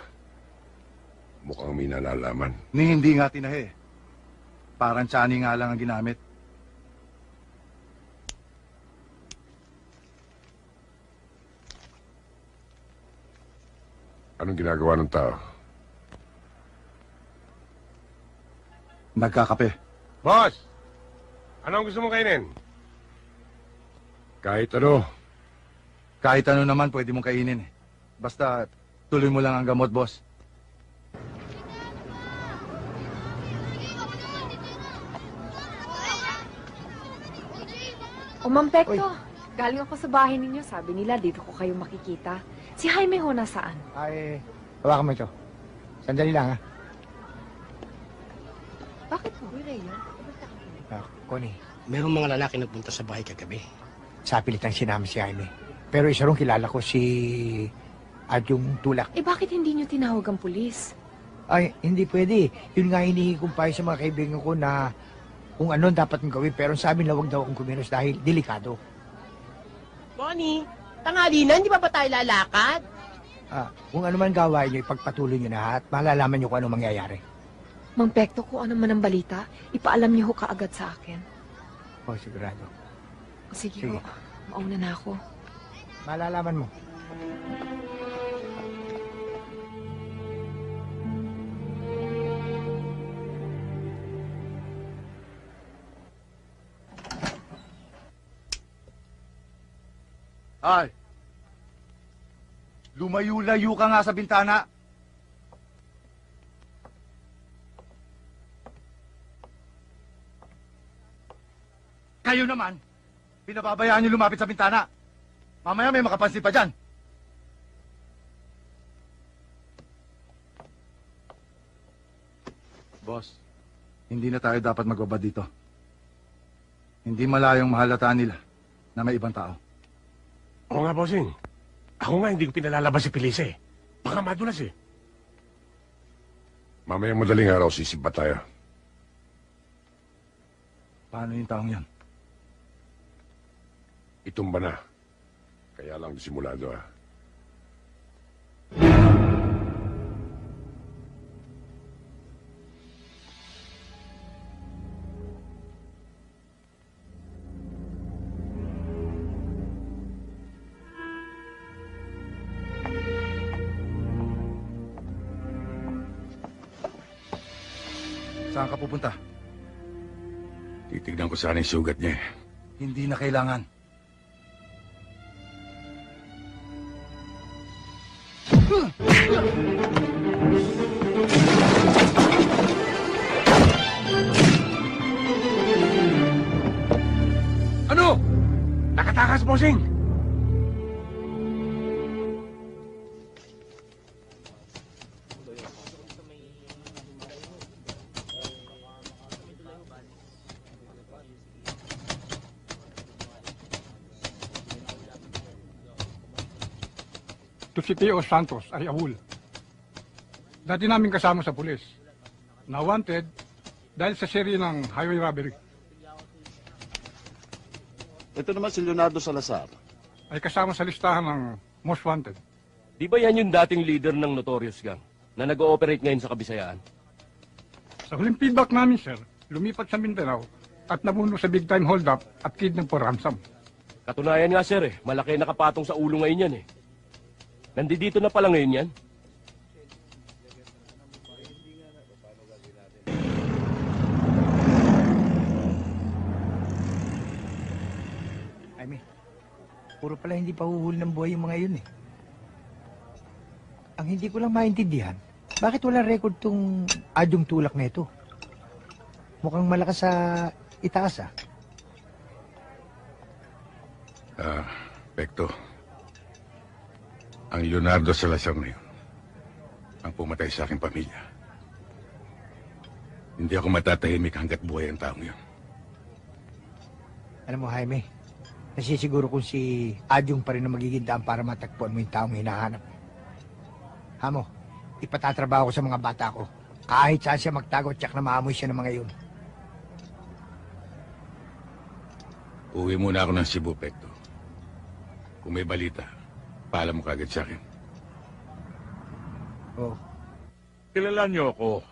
Mukhang may nalalaman. Ni hindi nga tinahi. Parang tsani nga lang ang ginamit. Anong ginagawa ng tao? Nagkakape. Boss! Ano ang gusto mong kainin? Kahit ano. Kahit ano naman pwede mong kainin eh. Basta tuloy mo lang ang gamot, boss. O, Ma'am Pekto, galing ako sa bahay ninyo. Sabi nila, dito ko kayo makikita. Si Jaime ho nasaan? Ay, hawakan mo ito. Sandali lang, ha? Bakit ho? Ah, Connie, Merong mga lalaki nagpunta sa bahay kagabi. sa pilitang sinama si Jaime. Pero isa rin kilala ko si Adyong Tulak. Eh, bakit hindi nyo tinawag ang pulis? Ay, hindi pwede. Yun nga hinihingi kong payo sa mga kaibigan ko na kung ano dapat kong gawin. Pero sabi na huwag daw akong kumilos dahil delikado. Bonnie, tanghali na, hindi pa ba tayo lalakad? Ah, kung ano man gawain nyo, ipagpatuloy nyo na at malalaman nyo kung ano mangyayari. Mang Pekto, kung ano man ang balita, ipaalam niyo ho kaagad sa akin. Oh, sigurado. Sige, Sige. ho, mauna na ako. Malalaman mo. Ay! Lumayo-layo ka nga sa bintana. Kayo naman, pinababayaan niyo lumapit sa bintana. Mamaya may makapansin pa dyan. Boss, hindi na tayo dapat magbaba dito. Hindi malayong mahalataan nila na may ibang tao. Oo nga, bossing. Ako nga hindi ko pinalalabas si Felice eh. Baka madulas eh. Mamaya madaling araw sisibat tayo. Paano yung taong yan? Itumba na. Kaya lang disimulado ah. Sana yung sugat niya eh. Hindi na kailangan. Ano? Nakatakas, bossing! Si Teo Santos ay ahul. Dati namin kasama sa pulis. Na wanted dahil sa serye ng highway robbery Ito naman si Leonardo Salazar. ay kasama sa listahan ng most wanted. Di ba yan yung dating leader ng Notorious Gang na nag-ooperate ngayon sa Kabisayaan? Sa huling feedback namin, sir, lumipat sa Mindanao at nabuno sa big time hold-up at kidnap for ransom. Katunayan nga sir eh, malaki nakapatong sa ulo ngayon yan eh. Nandito na pala ngayon yan. Jaime, puro pala hindi pa huhuli ng buhay yung mga yun eh. Ang hindi ko lang maintindihan, bakit wala record tong adyong tulak na ito? Mukhang malakas sa itaas ah. Ah, Pekto. Ang Leonardo Salazar na yun. Ang pumatay sa aking pamilya. Hindi ako matatahimik hanggat buhay ang taong yun. Alam mo, Jaime, nasisiguro kung si Adyong pa rin ang magiging daan para matagpuan mo yung taong hinahanap. Hamo, ipatatrabaho ko sa mga bata ko. Kahit saan siya magtago, tsak na maamoy siya ng mga yun. Uwi muna ako ng Cebu, Pekto. Kung may balita, paalam mo kagad sa akin. Oh. Kilala niyo ako.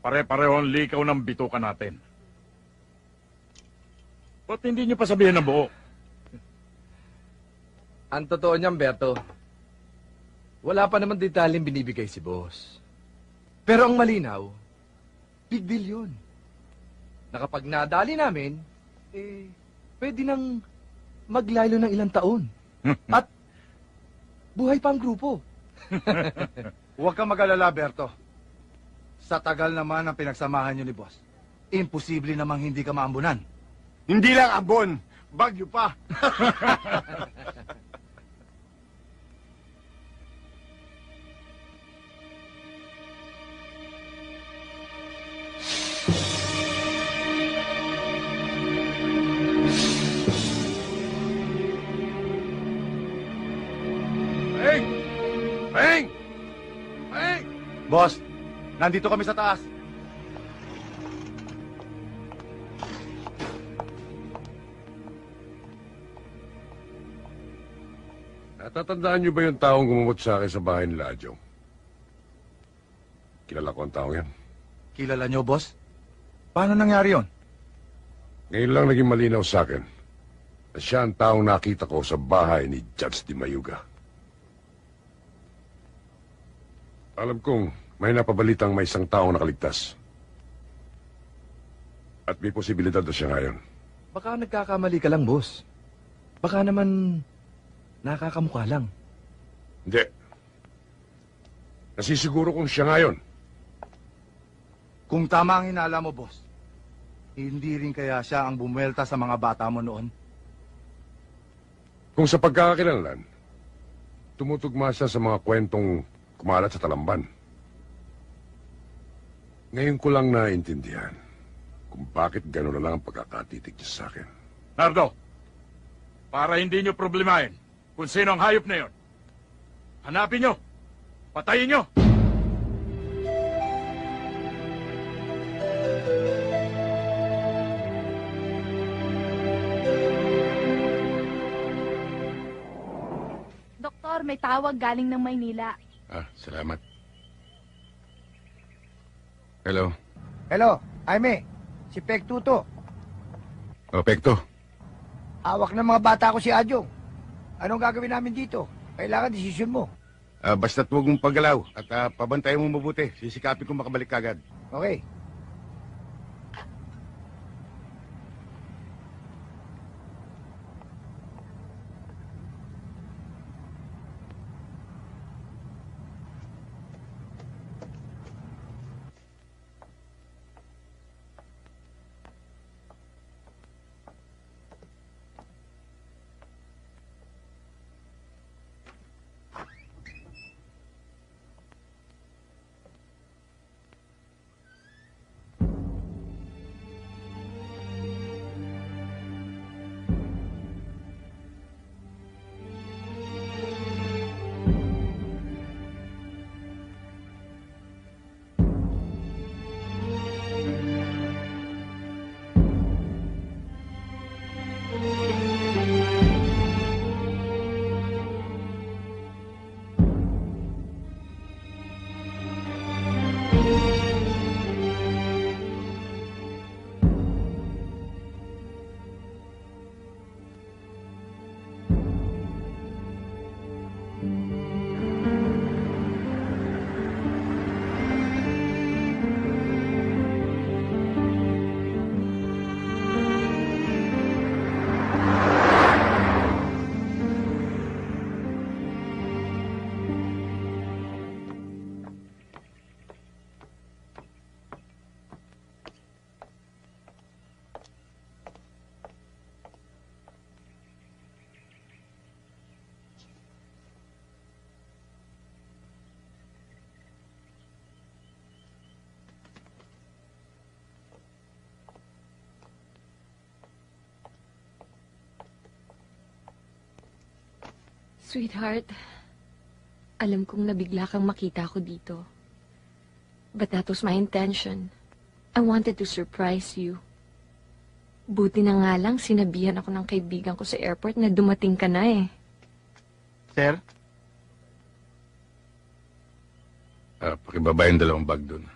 Pare-pareho ang likaw ng bituka natin. Ba't hindi niyo pa sabihin ng buo? Ang totoo niyan, Berto, wala pa naman detalyeng binibigay si boss. Pero ang malinaw, big deal yun. na kapag nadali namin, eh, pwede nang maglaylo ng ilang taon. At buhay pa ang grupo. *laughs* Huwag kang mag-alala, Berto. Sa tagal naman ng pinagsamahan niyo ni Boss, imposible namang hindi ka maambunan. Hindi lang ambon, bagyo pa. *laughs* Peng! Peng! Boss, nandito kami sa taas. Natatandaan niyo ba yung taong gumamot sa akin sa bahay ni Ladyo? Kilala ko ang taong yan. Kilala niyo, boss? Paano nangyari yon? Ngayon lang naging malinaw sa akin na siya ang taong nakita ko sa bahay ni Judge Di Mayuga. Alam kong may napabalitang may isang taong nakaligtas. At may posibilidad na siya ngayon. Baka nagkakamali ka lang, boss. Baka naman nakakamukha lang. Hindi. Nasisiguro kong siya ngayon. Kung tama ang hinala mo, boss, hindi rin kaya siya ang bumuelta sa mga bata mo noon? Kung sa pagkakakilanlan, tumutugma siya sa mga kwentong kumalat sa talamban. Ngayon ko lang naintindihan kung bakit gano'n na lang ang pagkakatitig niya sa akin. Nardo, para hindi nyo problemahin kung sino ang hayop na yon, hanapin nyo, patayin nyo. Doktor, may tawag galing ng Maynila. Ah, salamat. Hello. Hello, Jaime. Si Pek Tuto. O, Pekto. Hawak ng mga bata ko si Adjong. Anong gagawin namin dito? Kailangan desisyon mo. Ah, basta't huwag mong paggalaw at ah, pabantayan mo mabuti. Sisikapin kong makabalik kagad. Okay. Sweetheart, alam kong nabigla kang makita ko dito. But that was my intention. I wanted to surprise you. Buti na nga lang sinabihan ako ng kaibigan ko sa airport na dumating ka na eh. Sir? Ah, pakibaba yung dalawang bag doon.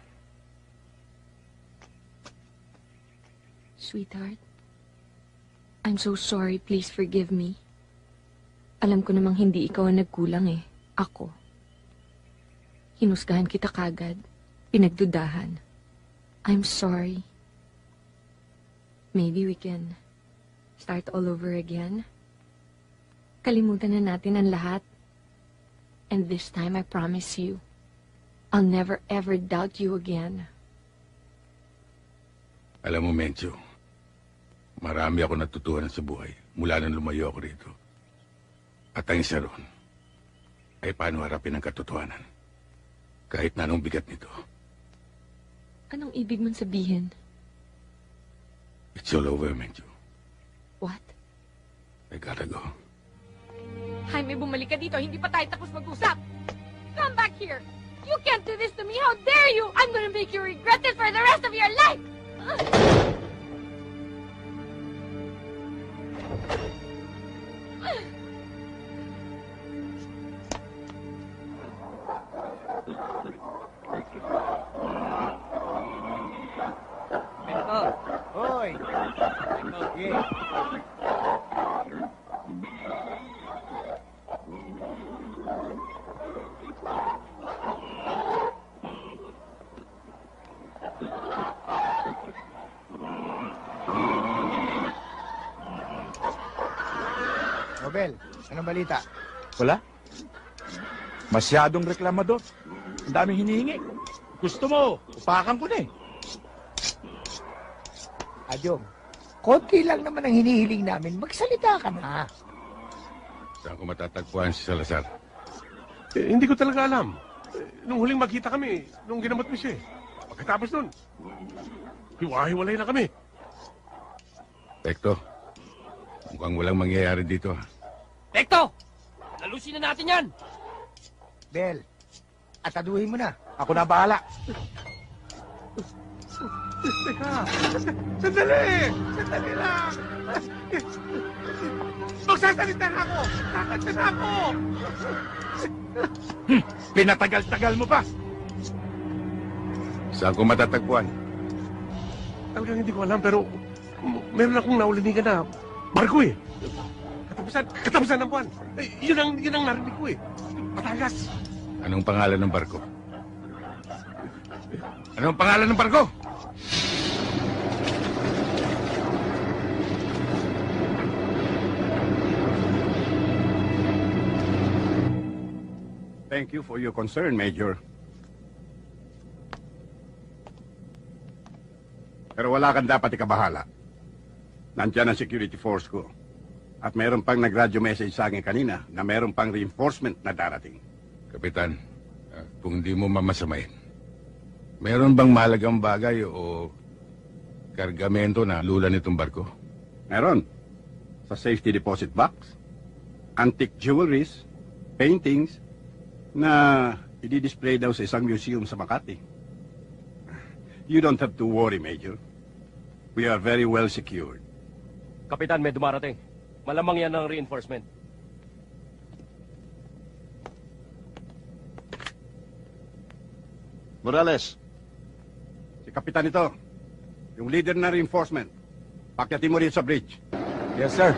Sweetheart, I'm so sorry. Please forgive me. Alam ko namang hindi ikaw ang nagkulang eh. Ako. Hinusgahan kita kagad. Pinagdudahan. I'm sorry. Maybe we can start all over again. Kalimutan na natin ang lahat. And this time, I promise you, I'll never ever doubt you again. Alam mo, Mencho, marami ako natutuhan sa buhay mula nang lumayo ako rito. At ang isa ron ay paano harapin ang katotohanan. Kahit na anong bigat nito. Anong ibig mong sabihin? It's all over, Mencho. What? I gotta go. Jaime, bumalik ka dito. Hindi pa tayo tapos mag-usap. Come back here. You can't do this to me. How dare you? I'm gonna make you regret it for the rest of your life. Hoy! *sighs* *sighs* balita? Wala. Masyadong reklamador. Ang daming hinihingi. Gusto mo, upakan ko na eh. Adyong, konti lang naman ang hinihiling namin. Magsalita ka na. Saan ko matatagpuan si Salazar? Eh, hindi ko talaga alam. Eh, nung huling magkita kami, nung ginamot mo siya eh. Pagkatapos nun, hiwa-hiwalay na kami. Pekto, mukhang walang mangyayari dito. ha? Pekto! Lalusin na natin yan! Bel, ataduhin mo na. Ako na bahala. Teka, sandali! Sandali lang! Magsasalita na ako! Kakanta na ako! Hmm, pinatagal-tagal mo pa. Saan ko matatagpuan? Talagang hindi ko alam, pero meron akong naulinigan na barko eh. Katapusan, katapusan ng buwan. Eh, yun ang, yun ang narinig ko eh. Matagas. Anong pangalan ng barko? Anong pangalan ng barko? Thank you for your concern, Major. Pero wala kang dapat ikabahala. Nandiyan ang security force ko. At meron pang nag-radio message sa akin kanina na meron pang reinforcement na darating. Kapitan, ah, kung hindi mo mamasamain, meron bang mahalagang bagay o kargamento na lula nitong barko? Meron. Sa safety deposit box, antique jewelries, paintings, na i-display daw sa isang museum sa Makati. You don't have to worry, Major. We are very well secured. Kapitan, may dumarating. Malamang yan ang reinforcement. Morales. Si Kapitan ito. Yung leader na reinforcement. Pakyatin mo rin sa bridge. Yes, sir.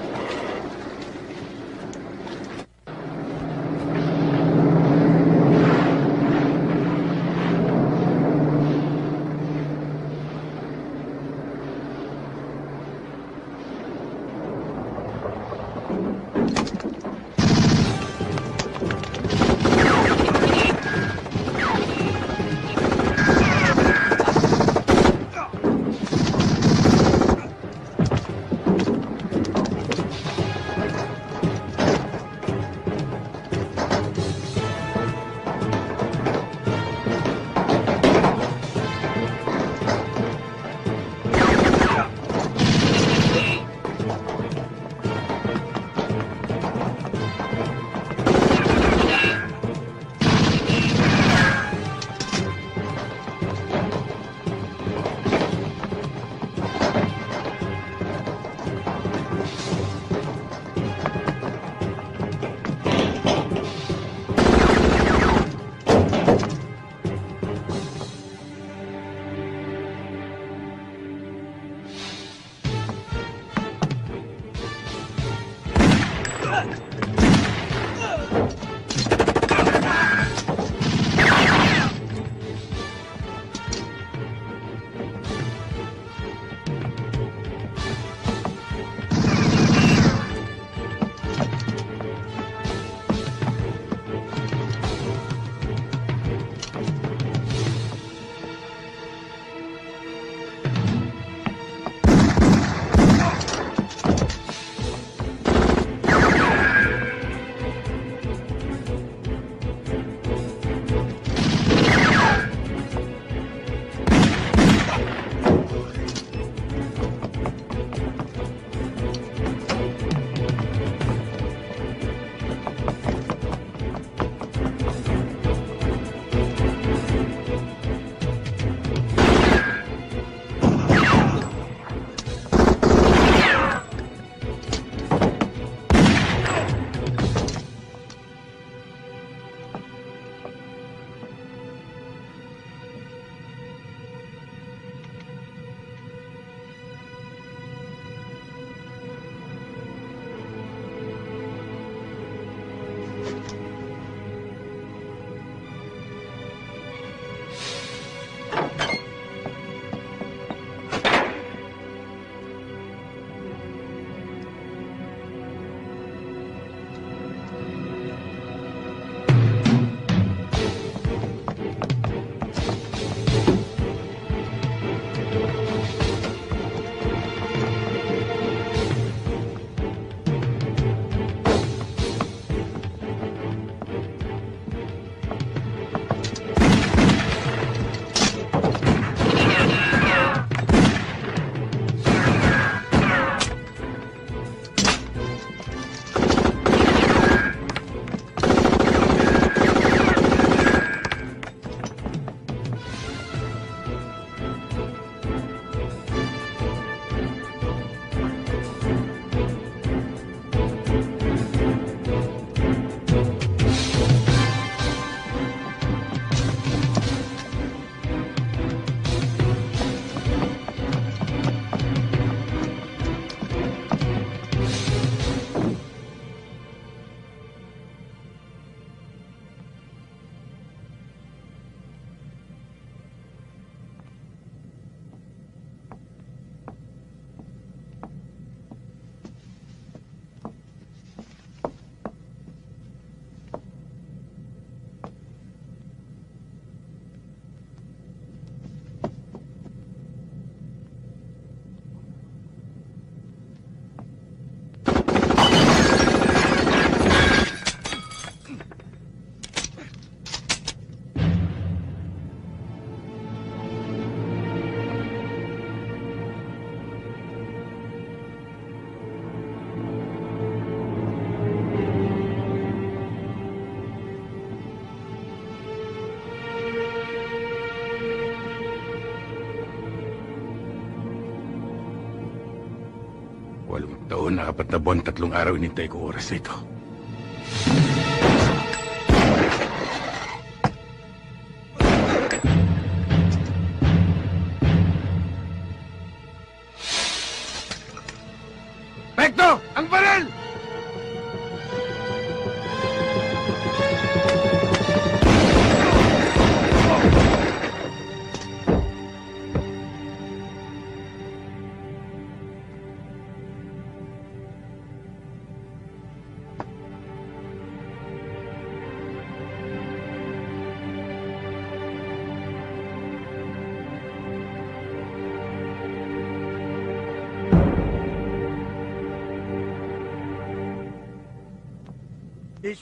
Walong taon, apat na buwan, tatlong araw inintay ko oras na ito.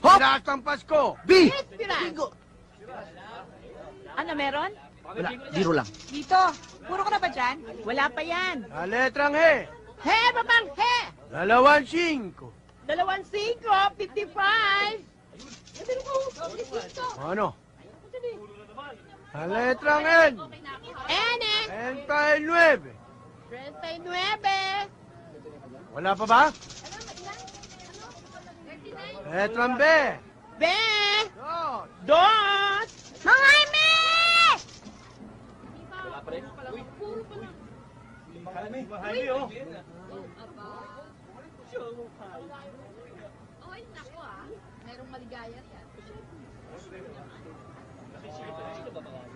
Dispiratang Pasko! B! Bigo. Ano, meron? Wala, zero lang. Dito. Puro ka na ba dyan? Wala pa yan. Sa letrang He, He, babang, he! dalawang singko. Dalawang singko, 55! Ano? Sa letrang N, Ene! 39. 39! Wala pa ba? Letrang B, Be! Dos! Mga Jaime! Oy, naku ah. Merong maligaya yan. Major!